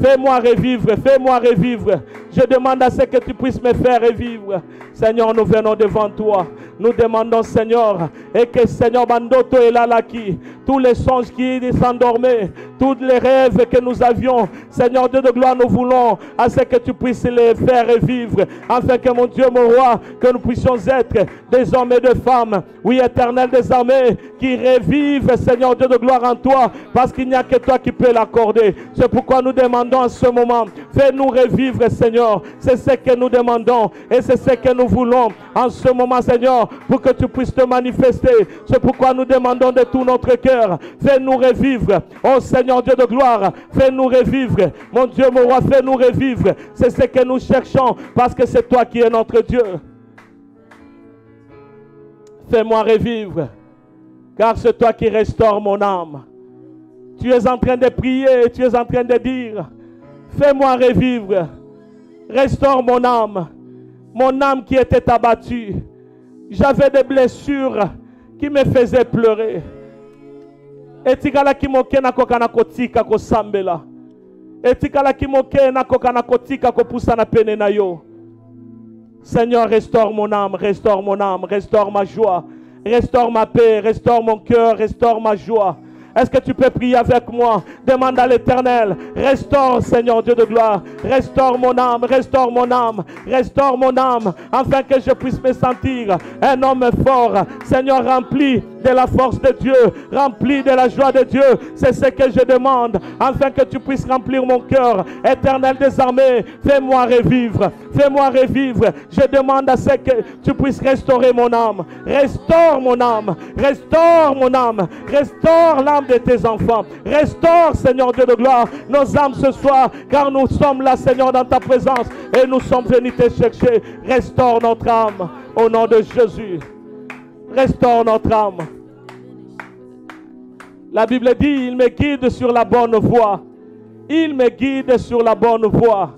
Fais-moi revivre, fais-moi revivre. Je demande à ce que tu puisses me faire revivre. Seigneur, nous venons devant toi. Nous demandons, Seigneur, et que Seigneur Bandoto là qui, tous les songes qui s'endormaient, tous les rêves que nous avions, Seigneur Dieu de gloire, nous voulons à ce que tu puisses les faire revivre, afin que mon Dieu, mon roi, que nous puissions être des hommes et des femmes, oui, éternel des armées, qui revivent, Seigneur Dieu de gloire, en toi, parce qu'il n'y a que toi qui peux l'accorder. C'est pourquoi nous demandons en ce moment, fais-nous revivre, Seigneur. C'est ce que nous demandons et c'est ce que nous voulons en ce moment, Seigneur, pour que tu puisses te manifester. C'est pourquoi nous demandons de tout notre cœur, fais-nous revivre. Oh Seigneur Dieu de gloire, fais-nous revivre. Mon Dieu, mon roi, fais-nous revivre. C'est ce que nous cherchons parce que c'est toi qui es notre Dieu. Fais-moi revivre, car c'est toi qui restaure mon âme. Tu es en train de prier, tu es en train de dire, fais-moi revivre, restaure mon âme, mon âme qui était abattue. J'avais des blessures qui me faisaient pleurer. etikala kimoke nakoka na kotika kosambela etikala kimoke nakoka na kotika kopusana pene na yo Seigneur, restaure mon âme, restaure mon âme, restaure ma joie, restaure ma paix, restaure mon cœur, restaure ma joie. Est-ce que tu peux prier avec moi? Demande à l'Éternel, restaure Seigneur Dieu de gloire, restaure mon âme, restaure mon âme, restaure mon âme, afin que je puisse me sentir un homme fort. Seigneur, rempli la force de Dieu, rempli de la joie de Dieu. C'est ce que je demande, afin que tu puisses remplir mon cœur. Éternel des armées, fais-moi revivre, fais-moi revivre. Je demande à ce que tu puisses restaurer mon âme. Restaure mon âme, restaure mon âme, restaure l'âme de tes enfants. Restaure, Seigneur Dieu de gloire, nos âmes ce soir, car nous sommes là, Seigneur, dans ta présence et nous sommes venus te chercher. Restaure notre âme au nom de Jésus. Restaure notre âme. La Bible dit, il me guide sur la bonne voie. Il me guide sur la bonne voie.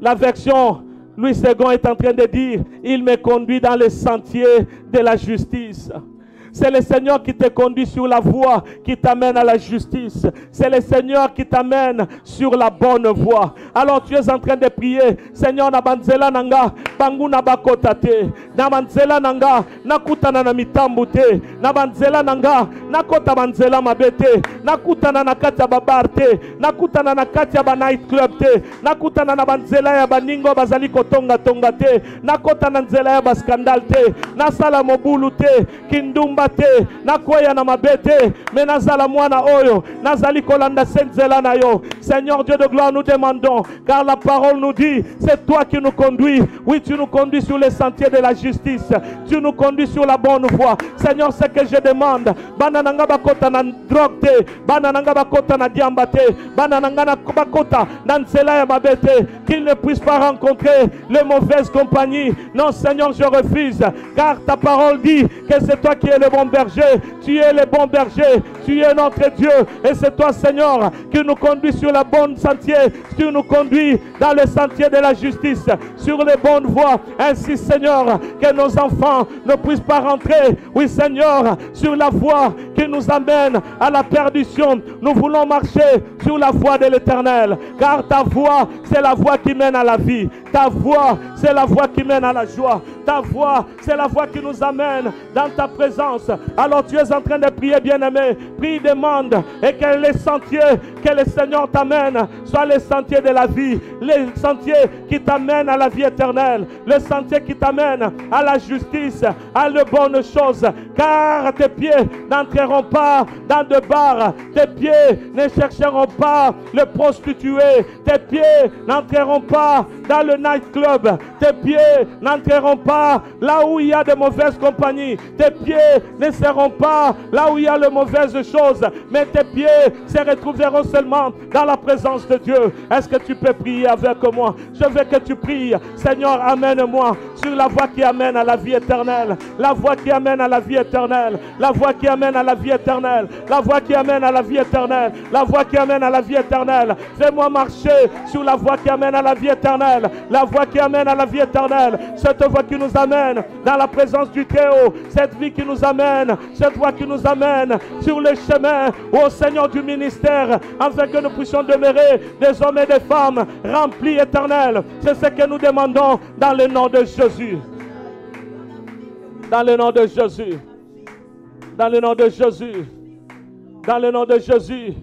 La version Louis II est en train de dire, il me conduit dans les sentiers de la justice. C'est le Seigneur qui te conduit sur la voie qui t'amène à la justice. C'est le Seigneur qui t'amène sur la bonne voie. Alors tu es en train de prier, Seigneur na banzela nanga, bangu na bakota te. Na banzela nanga, nakutana na mitambu te. Na banzela nanga, nakota banzela mabete. Nakutana na kati ya babar te. Nakutana na ya ba night club te. Nakutana na banzela ya baningo bazali kotonga tonga te. Nakota na nzela ya baskandal te. Nasala mobulu te. Kindumba na mabe te me nazala oyo nazali kolanda se na yo. Seigneur dieu de gloire nous demandons car la parole nous dit c'est toi qui nous conduis. Oui tu nous conduis sur les sentiers de la justice. Tu nous conduis sur la bonne voie. Seigneur ce que je demande bana bana bana bakota na nzela ne puissent pas rencontrer les mauvaises compagnies non seigneur je refuse car ta parole dit que c'est toi qui es le berger, tu es le bon berger, tu es notre Dieu. Et c'est toi, Seigneur, qui nous conduit sur la bonne sentier, tu nous conduis dans le sentier de la justice, sur les bonnes voies. Ainsi, Seigneur, que nos enfants ne puissent pas rentrer, oui, Seigneur, sur la voie qui nous amène à la perdition. Nous voulons marcher sur la voie de l'éternel, car ta voie, c'est la voie qui mène à la vie. Ta voix, c'est la voix qui mène à la joie. Ta voix, c'est la voix qui nous amène dans ta présence. Alors tu es en train de prier, bien-aimé. Prie, demande. Et que les sentiers que le Seigneur t'amène soient les sentiers de la vie. Les sentiers qui t'amènent à la vie éternelle. Les sentiers qui t'amènent à la justice, à de bonnes choses. Car tes pieds n'entreront pas dans de bars. Tes pieds ne chercheront pas le prostitué. Tes pieds n'entreront pas dans le nightclub. Tes pieds n'entreront pas là où il y a de mauvaises compagnies. Tes pieds ne seront pas là où il y a de mauvaises choses. Mais tes pieds se retrouveront seulement dans la présence de Dieu. Est-ce que tu peux prier avec moi? Je veux que tu pries. Seigneur, amène-moi sur la voie qui amène à la vie éternelle. La voie qui amène à la vie éternelle. La voie qui amène à la vie éternelle. La voie qui amène à la vie éternelle. La voie qui amène à la vie éternelle. Fais-moi marcher sur la voie qui amène à la vie éternelle. La voie qui amène à la vie éternelle. Cette voie qui nous amène dans la présence du Théo. Cette vie qui nous amène. Cette voie qui nous amène sur le chemin au Seigneur du ministère. Afin que nous puissions demeurer des hommes et des femmes remplis éternels. C'est ce que nous demandons dans le nom de Jésus. Dans le nom de Jésus. Dans le nom de Jésus. Dans le nom de Jésus.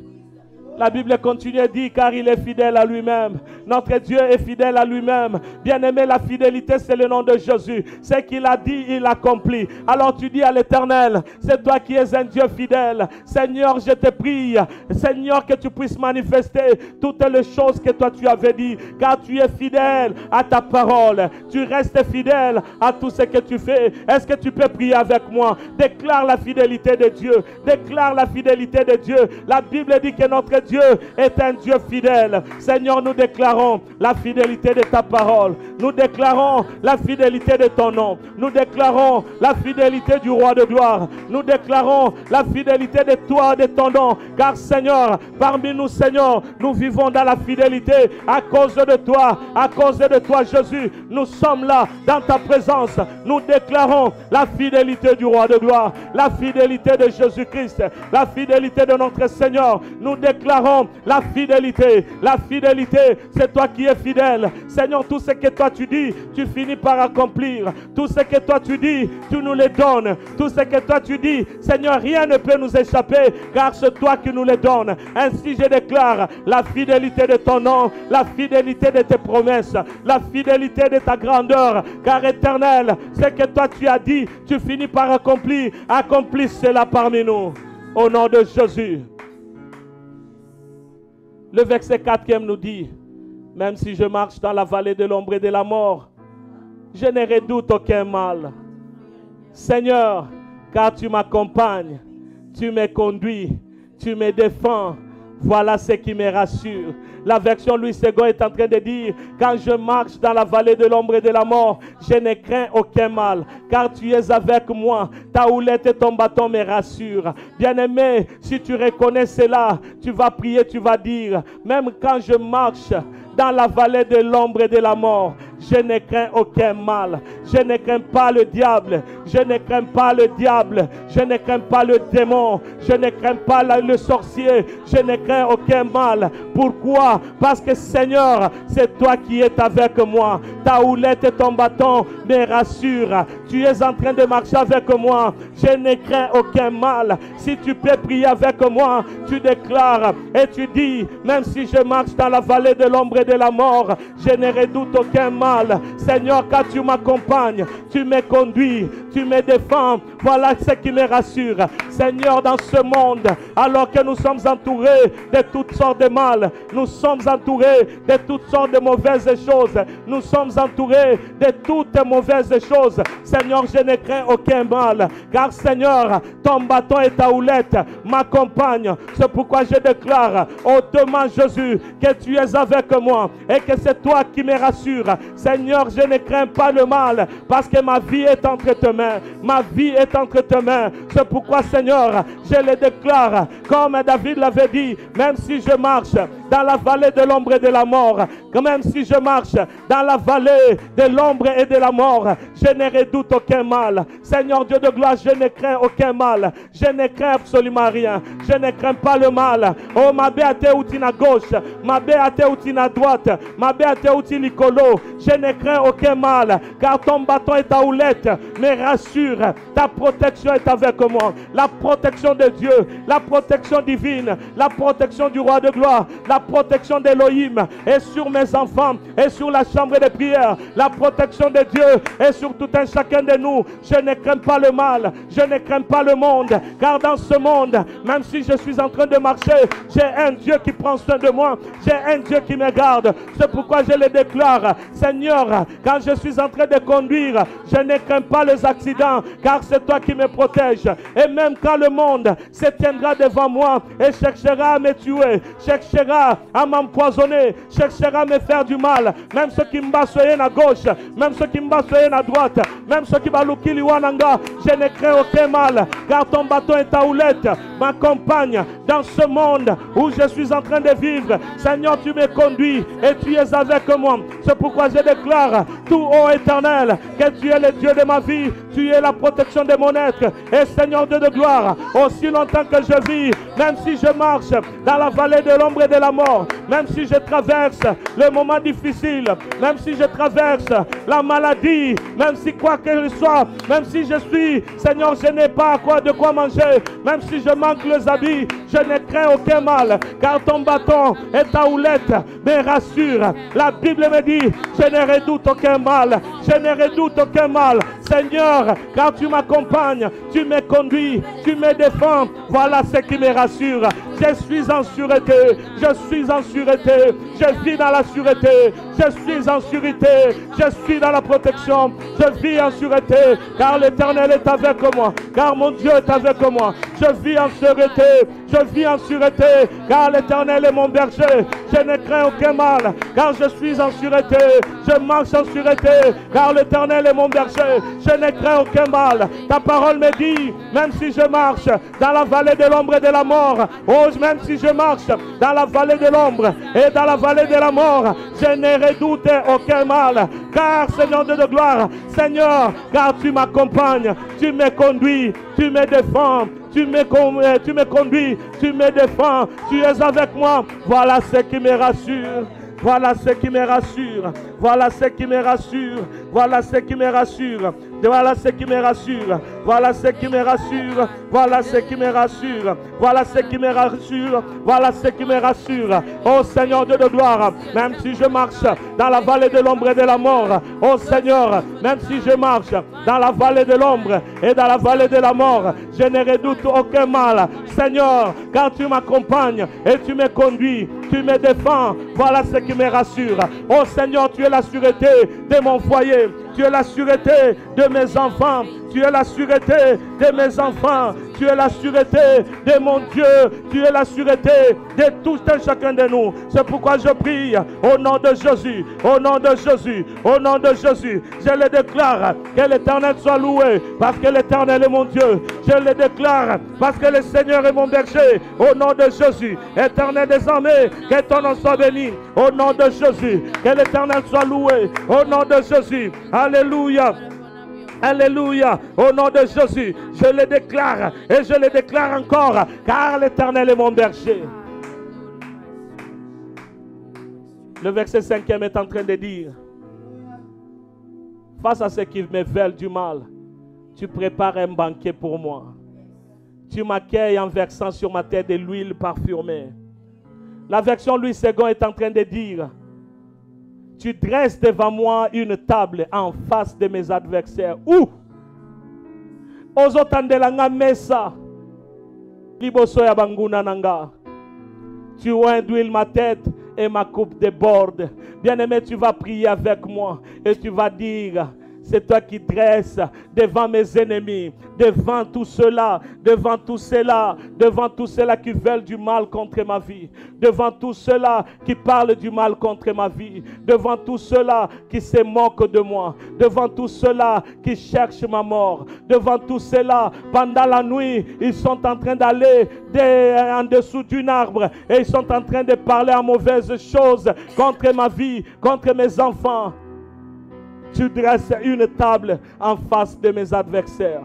La Bible continue à dire car il est fidèle à lui-même. Notre Dieu est fidèle à lui-même. Bien-aimé, la fidélité, c'est le nom de Jésus. Ce qu'il a dit, il accomplit. Alors tu dis à l'Éternel, c'est toi qui es un Dieu fidèle. Seigneur, je te prie, Seigneur, que tu puisses manifester toutes les choses que toi tu avais dit, car tu es fidèle à ta parole. Tu restes fidèle à tout ce que tu fais. Est-ce que tu peux prier avec moi? Déclare la fidélité de Dieu. Déclare la fidélité de Dieu. La Bible dit que notre Dieu est un Dieu fidèle. Seigneur, nous déclarons la fidélité de ta parole. Nous déclarons la fidélité de ton nom. Nous déclarons la fidélité du roi de gloire. Nous déclarons la fidélité de toi, de ton nom. Car Seigneur, parmi nous, Seigneur, nous vivons dans la fidélité à cause de toi. À cause de toi, Jésus, nous sommes là dans ta présence. Nous déclarons la fidélité du roi de gloire. La fidélité de Jésus-Christ. La fidélité de notre Seigneur. Nous déclarons la fidélité. La fidélité, c'est toi qui es fidèle. Seigneur, tout ce que toi tu dis, tu finis par accomplir. Tout ce que toi tu dis, tu nous le donnes. Tout ce que toi tu dis, Seigneur, rien ne peut nous échapper, car c'est toi qui nous le donnes. Ainsi, je déclare la fidélité de ton nom, la fidélité de tes promesses, la fidélité de ta grandeur, car éternel, ce que toi tu as dit, tu finis par accomplir. Accomplis cela parmi nous. Au nom de Jésus. Le verset 4 nous dit, même si je marche dans la vallée de l'ombre et de la mort, je ne redoute aucun mal. Seigneur, car tu m'accompagnes, tu me conduis, tu me défends. Voilà ce qui me rassure. La version Louis II est en train de dire, quand je marche dans la vallée de l'ombre et de la mort, je ne crains aucun mal, car tu es avec moi. Ta houlette et ton bâton me rassurent. Bien-aimé, si tu reconnais cela, tu vas prier, tu vas dire, même quand je marche dans la vallée de l'ombre et de la mort, je ne crains aucun mal. Je ne crains pas le diable. Je ne crains pas le diable. Je ne crains pas le démon. Je ne crains pas le sorcier. Je ne crains aucun mal. Pourquoi? Parce que Seigneur, c'est toi qui es avec moi. Ta houlette et ton bâton me rassurent. Tu es en train de marcher avec moi. Je ne crains aucun mal. Si tu peux prier avec moi, tu déclares et tu dis, même si je marche dans la vallée de l'ombre et de la mort, je ne redoute aucun mal Seigneur, car tu m'accompagnes, tu me conduis, tu me défends. Voilà ce qui me rassure. Seigneur, dans ce monde, alors que nous sommes entourés de toutes sortes de mal, nous sommes entourés de toutes sortes de mauvaises choses. Nous sommes entourés de toutes mauvaises choses. Seigneur, je ne crains aucun mal, car Seigneur, ton bâton et ta houlette m'accompagnent. C'est pourquoi je déclare hautement, Jésus, que tu es avec moi et que c'est toi qui me rassure. Seigneur, je ne crains pas le mal parce que ma vie est entre tes mains. Ma vie est entre tes mains. C'est pourquoi, Seigneur, je le déclare, comme David l'avait dit, même si je marche dans la vallée de l'ombre et de la mort, même si je marche dans la vallée de l'ombre et de la mort, je ne redoute aucun mal. Seigneur Dieu de gloire, je ne crains aucun mal. Je ne crains absolument rien. Je ne crains pas le mal. Oh, ma béate ou à gauche, ma béate ou à droite, ma béate ou licolo. Je ne crains aucun mal, car ton bâton et ta houlette me rassurent. Ta protection est avec moi. La protection de Dieu, la protection divine, la protection du roi de gloire, la protection d'Elohim est sur mes enfants et sur la chambre de prière. La protection de Dieu est sur tout un chacun de nous. Je ne crains pas le mal, je ne crains pas le monde, car dans ce monde, même si je suis en train de marcher, j'ai un Dieu qui prend soin de moi, j'ai un Dieu qui me garde. C'est pourquoi je le déclare, Seigneur, quand je suis en train de conduire, je ne crains pas les accidents, car c'est toi qui me protèges. Et même quand le monde se tiendra devant moi et cherchera à me tuer, cherchera à m'empoisonner, cherchera à me faire du mal, même ceux qui me à gauche, même ceux qui me à droite, même ceux qui wananga, je ne crains aucun mal, car ton bâton et ta houlette m'accompagnent dans ce monde où je suis en train de vivre. Seigneur, tu me conduis et tu es avec moi. C'est pourquoi je déclare, tout haut éternel, que tu es le Dieu de ma vie, tu es la protection de mon être. Et Seigneur Dieu de gloire, aussi longtemps que je vis, même si je marche dans la vallée de l'ombre et de la mort, même si je traverse le moment difficile, même si je traverse la maladie, même si quoi que ce soit, même si je suis, Seigneur, je n'ai pas quoi de quoi manger, même si je manque les habits, je ne crains aucun mal, car ton bâton et ta houlette me rassurent. La Bible me dit, je ne redoute aucun mal, je ne redoute aucun mal. Seigneur, car tu m'accompagnes, tu me conduis, tu me défends. Voilà ce qui me rassure. Je suis en sûreté, je suis en sûreté, je vis dans la sûreté, je suis en sûreté, je suis dans la protection, je vis en sûreté, car l'Éternel est avec moi, car mon Dieu est avec moi. Je vis en sûreté, je vis en sûreté, car l'Éternel est mon berger. Je ne crains aucun mal, car je suis en sûreté. Je marche en sûreté, car l'Éternel est mon berger. Je ne crains aucun mal. Ta parole me dit, même si je marche dans la vallée de l'ombre et de la mort, même si je marche dans la vallée de l'ombre et dans la vallée de la mort, je ne aucun mal, car Seigneur de gloire, Seigneur, car tu m'accompagnes, tu me conduis, tu me défends, tu me, euh, tu me conduis, tu me défends, tu es avec moi. Voilà ce qui me rassure. Voilà ce qui me rassure. Voilà ce qui me rassure. Voilà ce qui me rassure. Voilà ce qui me rassure. Voilà ce qui me rassure. Voilà ce qui me rassure. Voilà ce qui me rassure. Voilà ce qui me rassure. Oh Seigneur Dieu de gloire, même si je marche dans la vallée de l'ombre et de la mort, oh Seigneur, même si je marche dans la vallée de l'ombre et dans la vallée de la mort, je ne redoute aucun mal. Seigneur, quand tu m'accompagnes et tu me conduis, tu me défends. Voilà ce qui me rassure. Oh Seigneur, tu es la sûreté de mon foyer. Tu es la sûreté de mes enfants. Tu es la sûreté de mes enfants. Tu es la sûreté de mon Dieu. Tu es la sûreté de tous et chacun de nous. C'est pourquoi je prie au nom de Jésus. Au nom de Jésus. Au nom de Jésus. Je le déclare. Que l'éternel soit loué. Parce que l'éternel est mon Dieu. Je le déclare. Parce que le Seigneur est mon berger. Au nom de Jésus. Éternel des armées. Que ton nom soit béni. Au nom de Jésus. Que l'éternel soit loué. Au nom de Jésus. Alléluia. Alléluia. Au nom de Jésus, je le déclare et je le déclare encore, car l'Éternel est mon berger. Le verset 5 est en train de dire, face à ceux qui me veulent du mal, tu prépares un banquet pour moi. Tu m'accueilles en versant sur ma tête de l'huile parfumée. La version Louis II est en train de dire, tu dresses devant moi une table en face de mes adversaires. Où? Ozotandelanga mesa liboso ya nanga. Tu induis ma tête et ma coupe déborde. Bien-aimé, tu vas prier avec moi et tu vas dire c'est toi qui dresses devant mes ennemis, devant tout cela, devant tout cela, devant tout cela qui veulent du mal contre ma vie, devant tout cela qui parlent du mal contre ma vie, devant tout cela qui se moquent de moi, devant tout cela qui cherchent ma mort, devant tout cela, pendant la nuit, ils sont en train d'aller en dessous d'un arbre et ils sont en train de parler en mauvaises choses contre ma vie, contre mes enfants. Tu dresses une table en face de mes adversaires.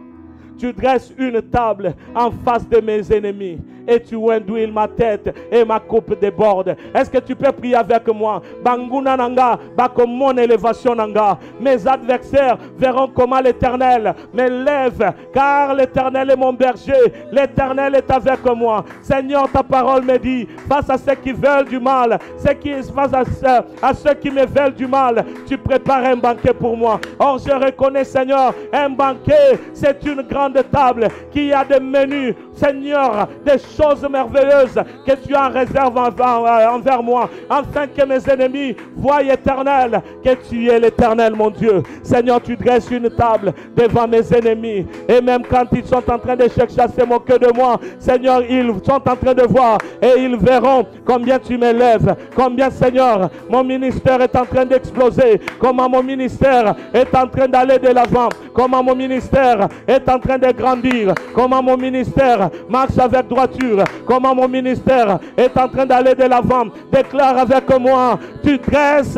Tu dresses une table en face de mes ennemis. Et tu induis ma tête et ma coupe déborde. Est-ce que tu peux prier avec moi? Banguna nanga, mon élévation nanga. Mes adversaires verront comment l'éternel m'élève, car l'éternel est mon berger. L'éternel est avec moi. Seigneur, ta parole me dit, face à ceux qui veulent du mal, ceux qui, face à, à ceux qui me veulent du mal, tu prépares un banquet pour moi. Or, je reconnais, Seigneur, un banquet, c'est une grande table qui a des menus, Seigneur, des choses merveilleuses que tu as en réserve euh, envers moi, afin que mes ennemis voient éternel que tu es l'éternel, mon Dieu. Seigneur, tu dresses une table devant mes ennemis. Et même quand ils sont en train de à se moquer de moi, Seigneur, ils sont en train de voir et ils verront combien tu m'élèves, combien, Seigneur, mon ministère est en train d'exploser, comment mon ministère est en train d'aller de l'avant, comment mon ministère est en train de grandir, comment mon ministère marche avec droiture, comment mon ministère est en train d'aller de l'avant. Déclare avec moi, tu dresses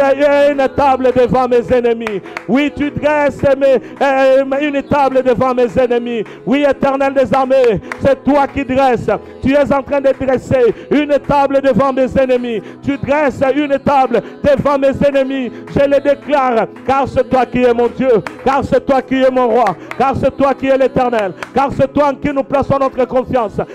une table devant mes ennemis. Oui, tu dresses euh, une table devant mes ennemis. Oui, éternel des armées, c'est toi qui dresses. Tu es en train de dresser une table devant mes ennemis. Tu dresses une table devant mes ennemis. Je le déclare, car c'est toi qui es mon Dieu, car c'est toi qui es mon roi, car c'est toi qui es l'éternel, car c'est toi en qui nous plaçons notre confiance.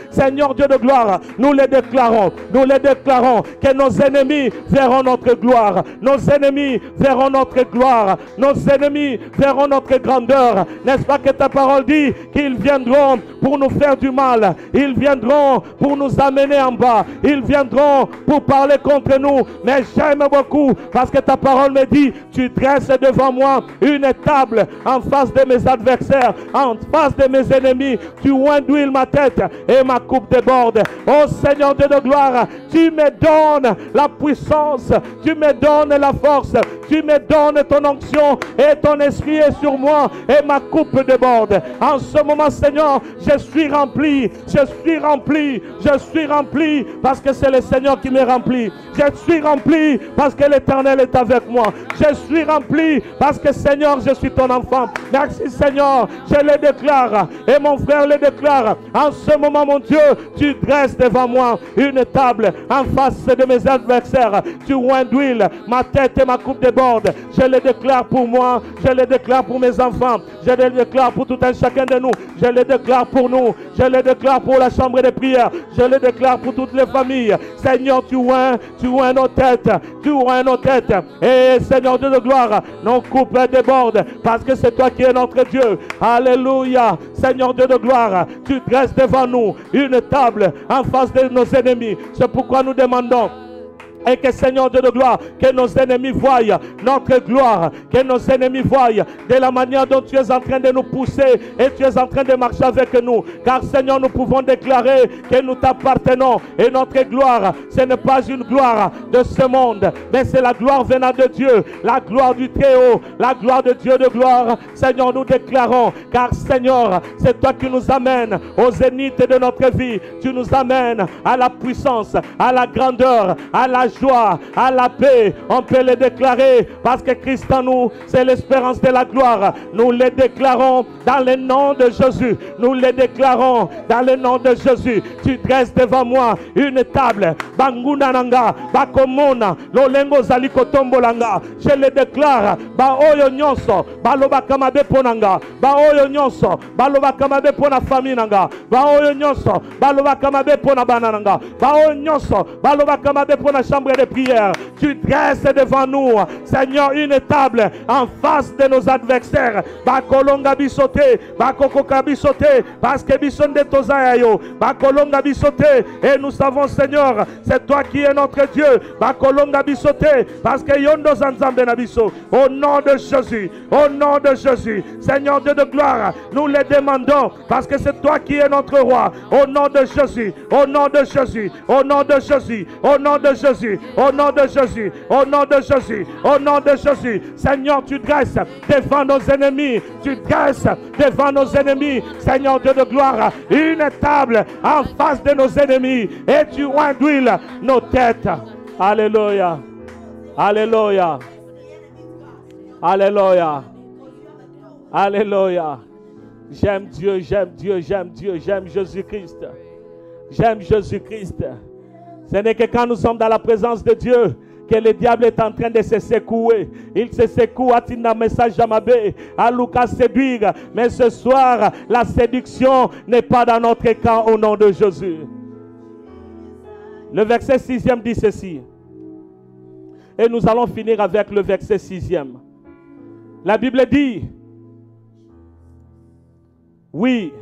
Seigneur Dieu de gloire, nous le déclarons, nous le déclarons, que nos ennemis verront notre gloire, nos ennemis verront notre gloire, nos ennemis verront notre grandeur. N'est-ce pas que ta parole dit qu'ils viendront pour nous faire du mal, ils viendront pour nous amener en bas, ils viendront pour parler contre nous, mais j'aime beaucoup parce que ta parole me dit, tu dresses devant moi une table en face de mes adversaires, en face de mes ennemis, tu induis ma tête et ma coupe déborde. Oh Seigneur Dieu de gloire, tu me donnes la puissance, tu me donnes la force, tu me donnes ton onction et ton esprit est sur moi et ma coupe déborde. En ce moment, Seigneur, je suis rempli, je suis rempli, je suis rempli parce que c'est le Seigneur qui me remplit. Je suis rempli parce que l'Éternel est avec moi. Je suis rempli parce que Seigneur, je suis ton enfant. Merci Seigneur, je le déclare et mon frère le déclare. Ce moment, mon Dieu, tu dresses devant moi une table en face de mes adversaires. Tu oins d'huile, ma tête et ma coupe déborde. Je le déclare pour moi, je le déclare pour mes enfants, je le déclare pour tout un chacun de nous, je le déclare pour nous, je le déclare pour la chambre de prière, je le déclare pour toutes les familles. Seigneur, tu oins, tu oins nos têtes, tu oins nos têtes. Et Seigneur Dieu de gloire, nos coupes débordent parce que c'est toi qui es notre Dieu. Alléluia. Seigneur Dieu de gloire, tu dresses devant nous une table en face de nos ennemis. C'est pourquoi nous demandons et que Seigneur Dieu de gloire, que nos ennemis voient notre gloire, que nos ennemis voient de la manière dont tu es en train de nous pousser et tu es en train de marcher avec nous. Car Seigneur, nous pouvons déclarer que nous t'appartenons et notre gloire, ce n'est pas une gloire de ce monde, mais c'est la gloire venant de Dieu, la gloire du Très-Haut, la gloire de Dieu de gloire. Seigneur, nous déclarons, car Seigneur, c'est toi qui nous amènes au zénith de notre vie. Tu nous amènes à la puissance, à la grandeur, à la joie, à la paix. On peut le déclarer parce que Christ en nous, c'est l'espérance de la gloire. Nous le déclarons dans le nom de Jésus. Nous le déclarons dans le nom de Jésus. Tu dresses devant moi une table. Banguna nanga, bakomona, lolengo zali kotombolanga. Je le déclare. Ba oyo nyonso, baloba kamabe ponanga. Ba oyo nyonso, baloba kamabe pona famille nanga. Ba oyo nyonso, baloba kamabe pona banananga. Ba oyo nyonso, baloba kamabe pona chambre de prière. Tu dresses devant nous, Seigneur, une table en face de nos adversaires. Bakolonga bisote, bakokoka bisote, parce que bison de tozayo, bakolonga bisote. Et nous savons, Seigneur, c'est toi qui es notre Dieu. Bakolonga bisote, que yondo zanzambe. Au nom de Jésus, au nom de Jésus, Seigneur Dieu de gloire, nous le demandons, parce que c'est toi qui es notre roi. Au nom de Jésus, au nom de Jésus, au nom de Jésus, au nom de Jésus, au nom de Jésus, au nom de Jésus, au nom de Jésus. Seigneur, tu dresses devant nos ennemis, tu dresses devant nos ennemis, Seigneur Dieu de gloire, une table en face de nos ennemis et tu induis nos têtes. Alléluia. Alléluia. Alléluia. Alléluia. J'aime Dieu, j'aime Dieu, j'aime Dieu, j'aime Jésus-Christ. J'aime Jésus-Christ. Ce n'est que quand nous sommes dans la présence de Dieu que le diable est en train de se secouer. Il se secoue à Tina Message Jamabé, à Lucas séduire. Mais ce soir, la séduction n'est pas dans notre camp au nom de Jésus. Le verset 6 dit ceci. Et nous allons finir avec le verset 6 La Bible dit, oui,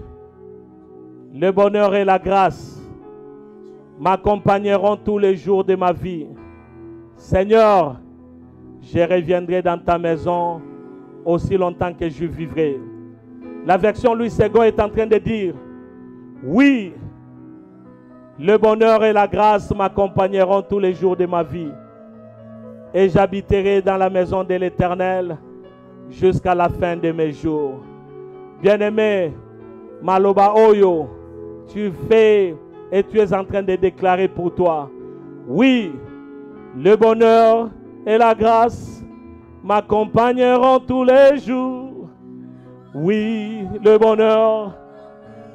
le bonheur et la grâce m'accompagneront tous les jours de ma vie. Seigneur, je reviendrai dans ta maison aussi longtemps que je vivrai. La version Louis II est en train de dire, oui, le bonheur et la grâce m'accompagneront tous les jours de ma vie. Et j'habiterai dans la maison de l'Éternel jusqu'à la fin de mes jours. Bien-aimé, Maloba Oyo, tu fais et tu es en train de déclarer pour toi, oui, le bonheur et la grâce m'accompagneront tous les jours. Oui, le bonheur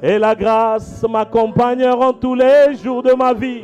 et la grâce m'accompagneront tous les jours de ma vie.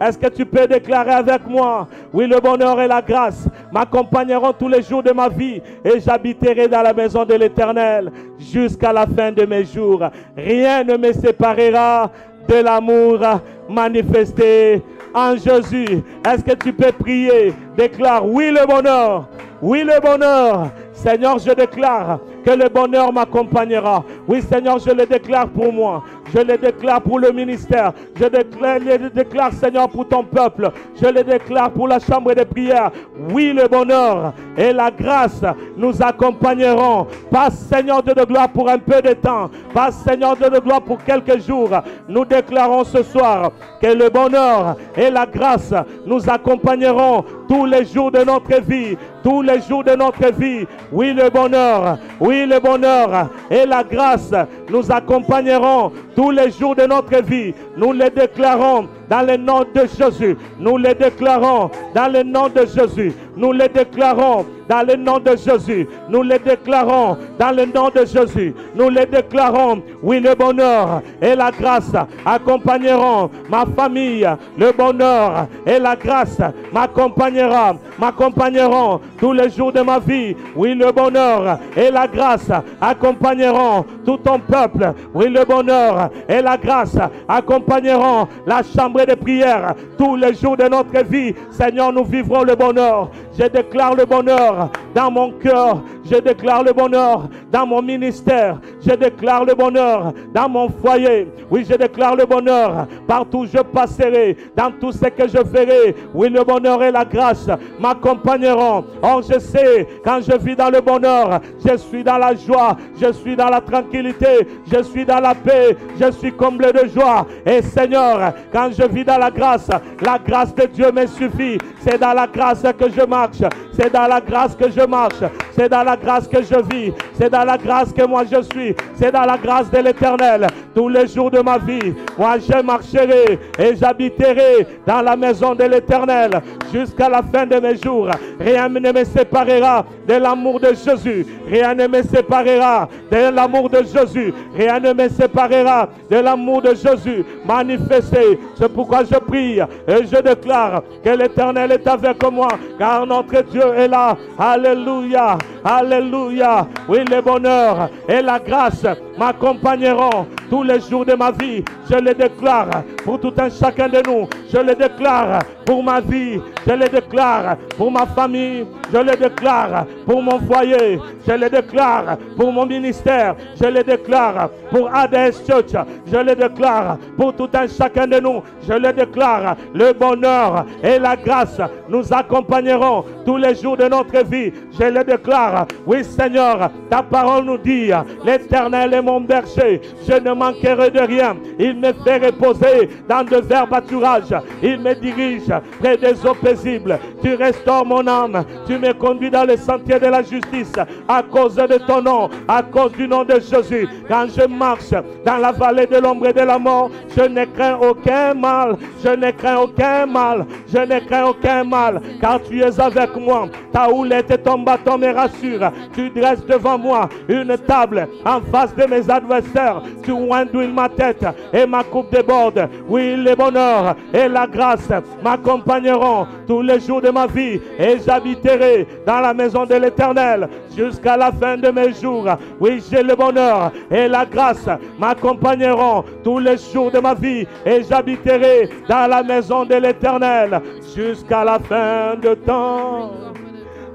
Est-ce que tu peux déclarer avec moi, oui, le bonheur et la grâce m'accompagneront tous les jours de ma vie et j'habiterai dans la maison de l'Éternel jusqu'à la fin de mes jours. Rien ne me séparera de l'amour manifesté en Jésus. Est-ce que tu peux prier? Déclare oui le bonheur. Oui le bonheur. Seigneur, je déclare que le bonheur m'accompagnera. Oui, Seigneur, je le déclare pour moi. Je le déclare pour le ministère. Je déclare, le déclare, Seigneur, pour ton peuple. Je le déclare pour la chambre de prière. Oui, le bonheur et la grâce nous accompagneront. Pas, Seigneur de gloire, pour un peu de temps. Pas, Seigneur de gloire, pour quelques jours. Nous déclarons ce soir que le bonheur et la grâce nous accompagneront tous les jours de notre vie. Tous les jours de notre vie. Oui, le bonheur. Oui, le bonheur et la grâce nous accompagneront tous les jours de notre vie. Nous les déclarons dans le nom de Jésus. Nous les déclarons dans le nom de Jésus. Nous les déclarons dans le nom de Jésus. Nous les déclarons dans le nom de Jésus. Nous les déclarons. Oui, le bonheur et la grâce accompagneront ma famille. Le bonheur et la grâce m'accompagneront, m'accompagneront tous les jours de ma vie. Oui, le bonheur et la grâce accompagneront tout ton peuple. Oui, le bonheur et la grâce accompagneront la chambre de prière tous les jours de notre vie. Seigneur, nous vivrons le bonheur. Je déclare le bonheur Okay. Dans mon cœur. Je déclare le bonheur dans mon ministère. Je déclare le bonheur dans mon foyer. Oui, je déclare le bonheur partout où je passerai, dans tout ce que je ferai. Oui, le bonheur et la grâce m'accompagneront. Or, je sais, quand je vis dans le bonheur, je suis dans la joie, je suis dans la tranquillité, je suis dans la paix, je suis comblé de joie. Et Seigneur, quand je vis dans la grâce, la grâce de Dieu me suffit. C'est dans la grâce que je marche. C'est dans la grâce que je marche. C'est dans la grâce que je vis. C'est dans la grâce que moi je suis. C'est dans la grâce de l'éternel. Tous les jours de ma vie, moi je marcherai et j'habiterai dans la maison de l'éternel jusqu'à la fin de mes jours. Rien ne me séparera de l'amour de Jésus. Rien ne me séparera de l'amour de Jésus. Rien ne me séparera de l'amour de Jésus manifesté. C'est pourquoi je prie et je déclare que l'éternel est avec moi. Car notre Dieu est là. Alléluia. Alléluia. Oui, le bonheur et la grâce m'accompagneront tous les jours de ma vie. Je le déclare pour tout un chacun de nous. Je le déclare pour ma vie. Je le déclare pour ma famille. Je le déclare pour mon foyer. Je le déclare pour mon ministère. Je le déclare pour ADS Church. Je le déclare pour tout un chacun de nous. Je le déclare. Le bonheur et la grâce nous accompagneront tous les jours de notre vie. Je le déclare. Oui, Seigneur, ta parole nous dit L'éternel est mon berger. Je ne manquerai de rien. Il me fait reposer dans de verts pâturages. Il me dirige près des eaux paisibles. Tu restaures mon âme. Tu me conduis dans les sentiers de la justice à cause de ton nom, à cause du nom de Jésus. Quand je marche dans la vallée de l'ombre et de la mort, je ne crains aucun mal. Je ne crains aucun mal. Je ne crains aucun mal. Car tu es avec moi. Ta houlette et ton bâton me rassurent. Tu dresses devant moi une table en face de mes adversaires. Tu oindouilles ma tête et ma coupe déborde. Oui, le bonheur et la grâce m'accompagneront tous les jours de ma vie et j'habiterai dans la maison de l'Éternel jusqu'à la fin de mes jours. Oui, j'ai le bonheur et la grâce m'accompagneront tous les jours de ma vie et j'habiterai dans la maison de l'Éternel jusqu'à la fin de temps.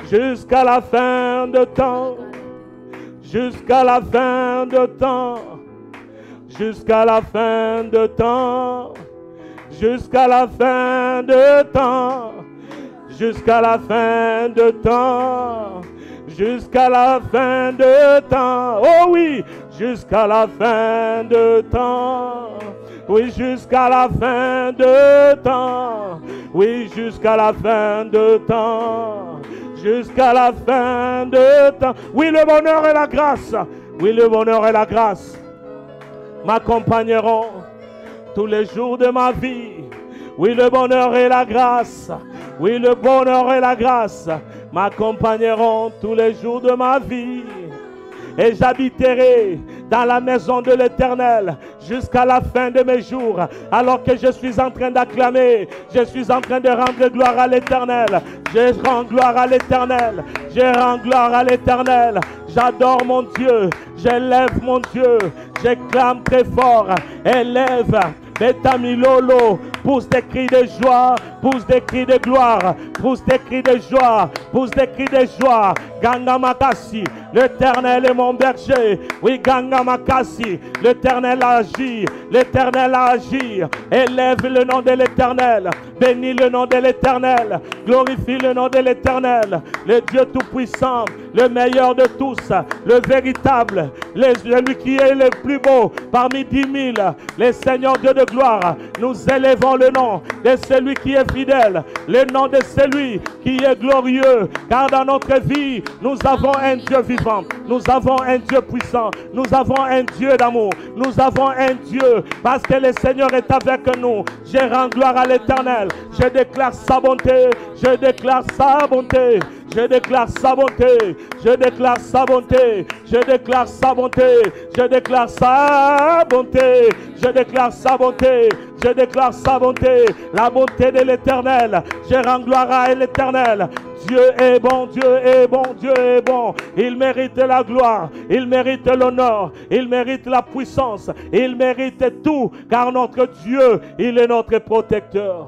Jusqu'à la fin de temps. Jusqu'à la fin de temps. Jusqu'à la fin de temps. Jusqu'à la fin de temps. Jusqu'à la fin de temps jusqu'à la fin de temps. Oh oui, jusqu'à la fin de temps. Oui, jusqu'à la fin de temps. Oui, jusqu'à la fin de temps. Jusqu'à la fin de temps. Oui, le bonheur et la grâce. Oui, le bonheur et la grâce m'accompagneront tous les jours de ma vie. Oui, le bonheur et la grâce. Oui, le bonheur et la grâce m'accompagneront tous les jours de ma vie. Et j'habiterai dans la maison de l'Éternel jusqu'à la fin de mes jours. Alors que je suis en train d'acclamer, je suis en train de rendre gloire à l'Éternel. Je rends gloire à l'Éternel. Je rends gloire à l'Éternel. J'adore mon Dieu. J'élève mon Dieu. J'éclame très fort. Élève Betamilolo, pousse des cris de joie, pousse des cris de gloire, pousse des cris de joie, pousse des cris de joie. Ganga Makasi, l'éternel est mon berger. Oui, Ganga Makasi, l'éternel agit, l'éternel agit. Élève le nom de l'éternel, bénis le nom de l'éternel, glorifie le nom de l'éternel, le Dieu tout-puissant, le meilleur de tous, le véritable, celui qui est le plus beau parmi dix mille, les seigneurs Dieu de gloire. Nous élevons le nom de celui qui est fidèle, le nom de celui qui est glorieux, car dans notre vie, nous avons un Dieu vivant, nous avons un Dieu puissant, nous avons un Dieu d'amour, nous avons un Dieu, parce que le Seigneur est avec nous. Je rends gloire à l'éternel, je déclare sa bonté, je déclare sa bonté. Je déclare sa bonté. Je déclare sa bonté. Je déclare sa bonté. Je déclare sa bonté. Je déclare sa bonté. Je déclare sa bonté. La bonté de l'éternel. Je rends gloire à l'éternel. Dieu est bon, Dieu est bon, Dieu est bon. Il mérite la gloire, il mérite l'honneur, il mérite la puissance, il mérite tout, car notre Dieu, il est notre protecteur.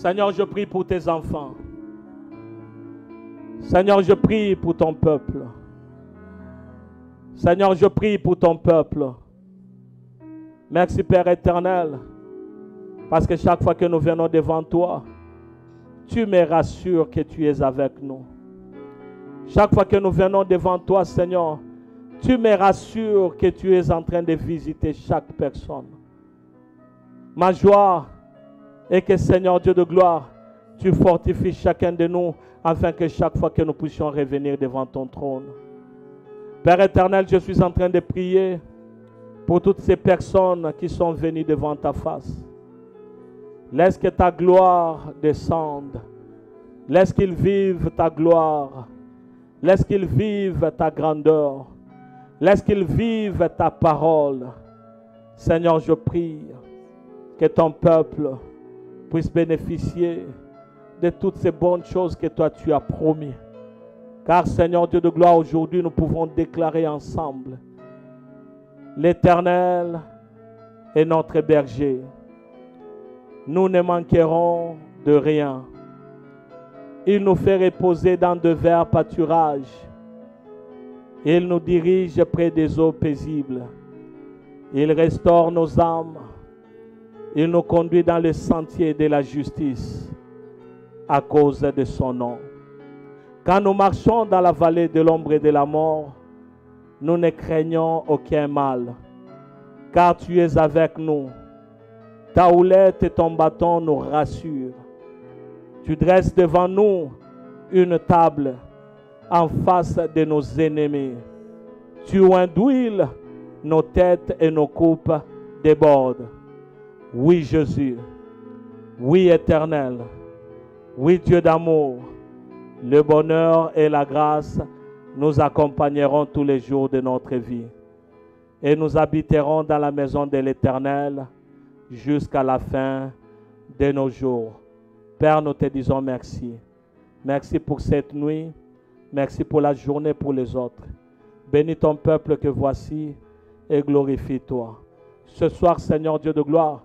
Seigneur, je prie pour tes enfants. Seigneur, je prie pour ton peuple. Seigneur, je prie pour ton peuple. Merci Père éternel, parce que chaque fois que nous venons devant toi, tu me rassures que tu es avec nous. Chaque fois que nous venons devant toi, Seigneur, tu me rassures que tu es en train de visiter chaque personne. Ma joie, et que Seigneur Dieu de gloire, tu fortifies chacun de nous afin que chaque fois que nous puissions revenir devant ton trône. Père éternel, je suis en train de prier pour toutes ces personnes qui sont venues devant ta face. Laisse que ta gloire descende. Laisse qu'ils vivent ta gloire. Laisse qu'ils vivent ta grandeur. Laisse qu'ils vivent ta parole. Seigneur, je prie que ton peuple puisse bénéficier de toutes ces bonnes choses que toi tu as promis. Car Seigneur Dieu de gloire, aujourd'hui nous pouvons déclarer ensemble, l'Éternel est notre berger. Nous ne manquerons de rien. Il nous fait reposer dans de verts pâturages. Il nous dirige près des eaux paisibles. Il restaure nos âmes. Il nous conduit dans le sentier de la justice à cause de son nom. Quand nous marchons dans la vallée de l'ombre et de la mort, nous ne craignons aucun mal, car tu es avec nous. Ta houlette et ton bâton nous rassurent. Tu dresses devant nous une table en face de nos ennemis. Tu d'huile nos têtes et nos coupes débordent. Oui Jésus, oui éternel, oui Dieu d'amour, le bonheur et la grâce nous accompagneront tous les jours de notre vie. Et nous habiterons dans la maison de l'Éternel jusqu'à la fin de nos jours. Père, nous te disons merci. Merci pour cette nuit. Merci pour la journée pour les autres. Bénis ton peuple que voici et glorifie-toi. Ce soir, Seigneur Dieu de gloire,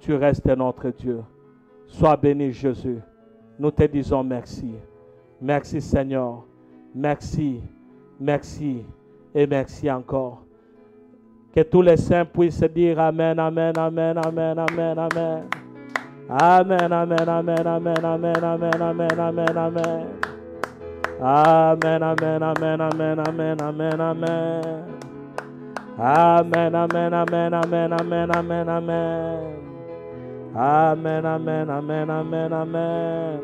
tu restes notre Dieu. Sois béni, Jésus. Nous te disons merci. Merci, Seigneur. Merci, merci et merci encore. Que tous les saints puissent dire Amen, Amen, Amen, Amen, Amen, Amen. Amen, Amen, Amen, Amen, Amen, Amen, Amen, Amen, Amen. Amen, Amen, Amen, Amen, Amen, Amen, Amen. Amen, Amen, Amen, Amen, Amen, Amen, Amen. Amen, Amen, Amen, Amen, Amen.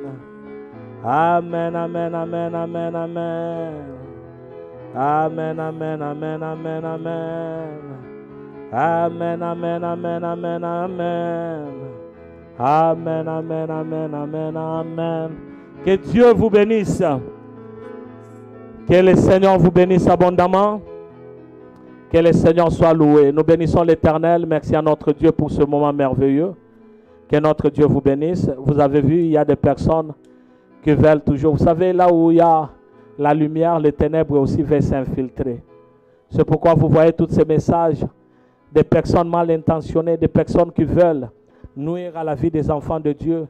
Amen, Amen, Amen, Amen, Amen. Amen, Amen, Amen, Amen, Amen. Amen, Amen, Amen, Amen, Amen. Amen, Amen, Amen, Amen, Amen. Que Dieu vous bénisse. Que le Seigneur vous bénisse abondamment. Que le Seigneur soit loué. Nous bénissons l'Éternel. Merci à notre Dieu pour ce moment merveilleux. Que notre Dieu vous bénisse. Vous avez vu, il y a des personnes qui veulent toujours. Vous savez, là où il y a la lumière, les ténèbres aussi veulent s'infiltrer. C'est pourquoi vous voyez tous ces messages des personnes mal intentionnées, des personnes qui veulent nuire à la vie des enfants de Dieu.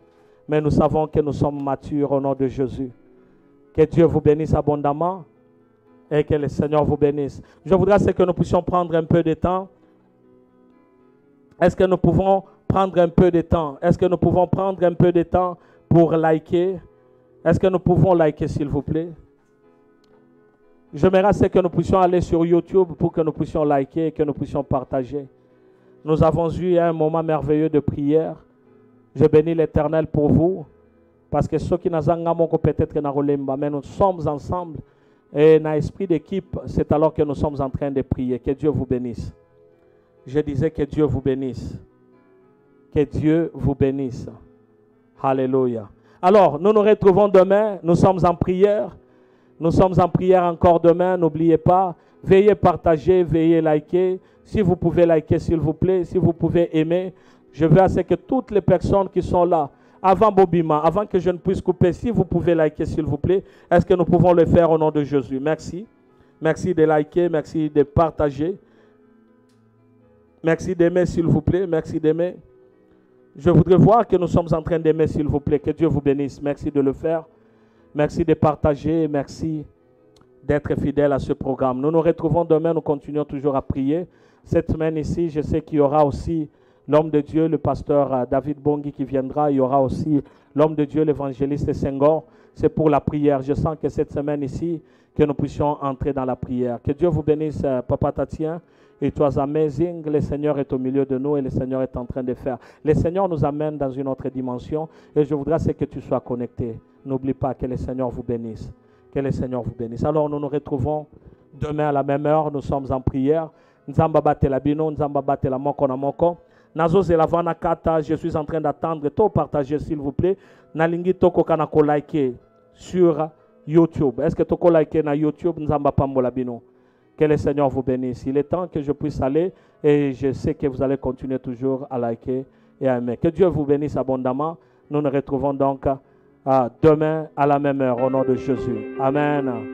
Mais nous savons que nous sommes matures au nom de Jésus. Que Dieu vous bénisse abondamment et que le Seigneur vous bénisse. Je voudrais que nous puissions prendre un peu de temps. Est-ce que nous pouvons prendre un peu de temps? Est-ce que nous pouvons prendre un peu de temps pour liker? Est-ce que nous pouvons liker, s'il vous plaît? J'aimerais que nous puissions aller sur YouTube pour que nous puissions liker et que nous puissions partager. Nous avons eu un moment merveilleux de prière. Je bénis l'Éternel pour vous. Parce que ceux qui n'ont peut-être que mais nous sommes ensemble. Et dans l'esprit d'équipe, c'est alors que nous sommes en train de prier. Que Dieu vous bénisse. Je disais que Dieu vous bénisse. Que Dieu vous bénisse. Alléluia. Alors, nous nous retrouvons demain. Nous sommes en prière. Nous sommes en prière encore demain. N'oubliez pas. Veillez partager, veillez liker. Si vous pouvez liker, s'il vous plaît. Si vous pouvez aimer. Je veux assez que toutes les personnes qui sont là, avant Bobima, avant que je ne puisse couper, si vous pouvez liker, s'il vous plaît, est-ce que nous pouvons le faire au nom de Jésus? Merci. Merci de liker, merci de partager. Merci d'aimer, s'il vous plaît. Merci d'aimer. Je voudrais voir que nous sommes en train d'aimer, s'il vous plaît. Que Dieu vous bénisse. Merci de le faire. Merci de partager. Merci d'être fidèle à ce programme. Nous nous retrouvons demain. Nous continuons toujours à prier. Cette semaine ici, je sais qu'il y aura aussi l'homme de Dieu, le pasteur euh, David Bongi qui viendra. Il y aura aussi l'homme de Dieu, l'évangéliste Senghor. C'est pour la prière. Je sens que cette semaine ici, que nous puissions entrer dans la prière. Que Dieu vous bénisse, euh, Papa Tatien. It was amazing. Le Seigneur est au milieu de nous et le Seigneur est en train de faire. Le Seigneur nous amène dans une autre dimension et je voudrais que tu sois connecté. N'oublie pas que le Seigneur vous bénisse. Que le Seigneur vous bénisse. Alors nous nous retrouvons demain à la même heure. Nous sommes en prière. Nzamba bino, nzamba la moko na moko. Kata, je suis en train d'attendre. Tout partager s'il vous plaît. Nalingi toko kana ko liker sur YouTube. Est-ce que toko liker na YouTube? Nzamba pambola bino? Que le Seigneur vous bénisse. Il est temps que je puisse aller et je sais que vous allez continuer toujours à liker et à aimer. Que Dieu vous bénisse abondamment. Nous nous retrouvons donc euh, demain à la même heure au nom de Jésus. Amen.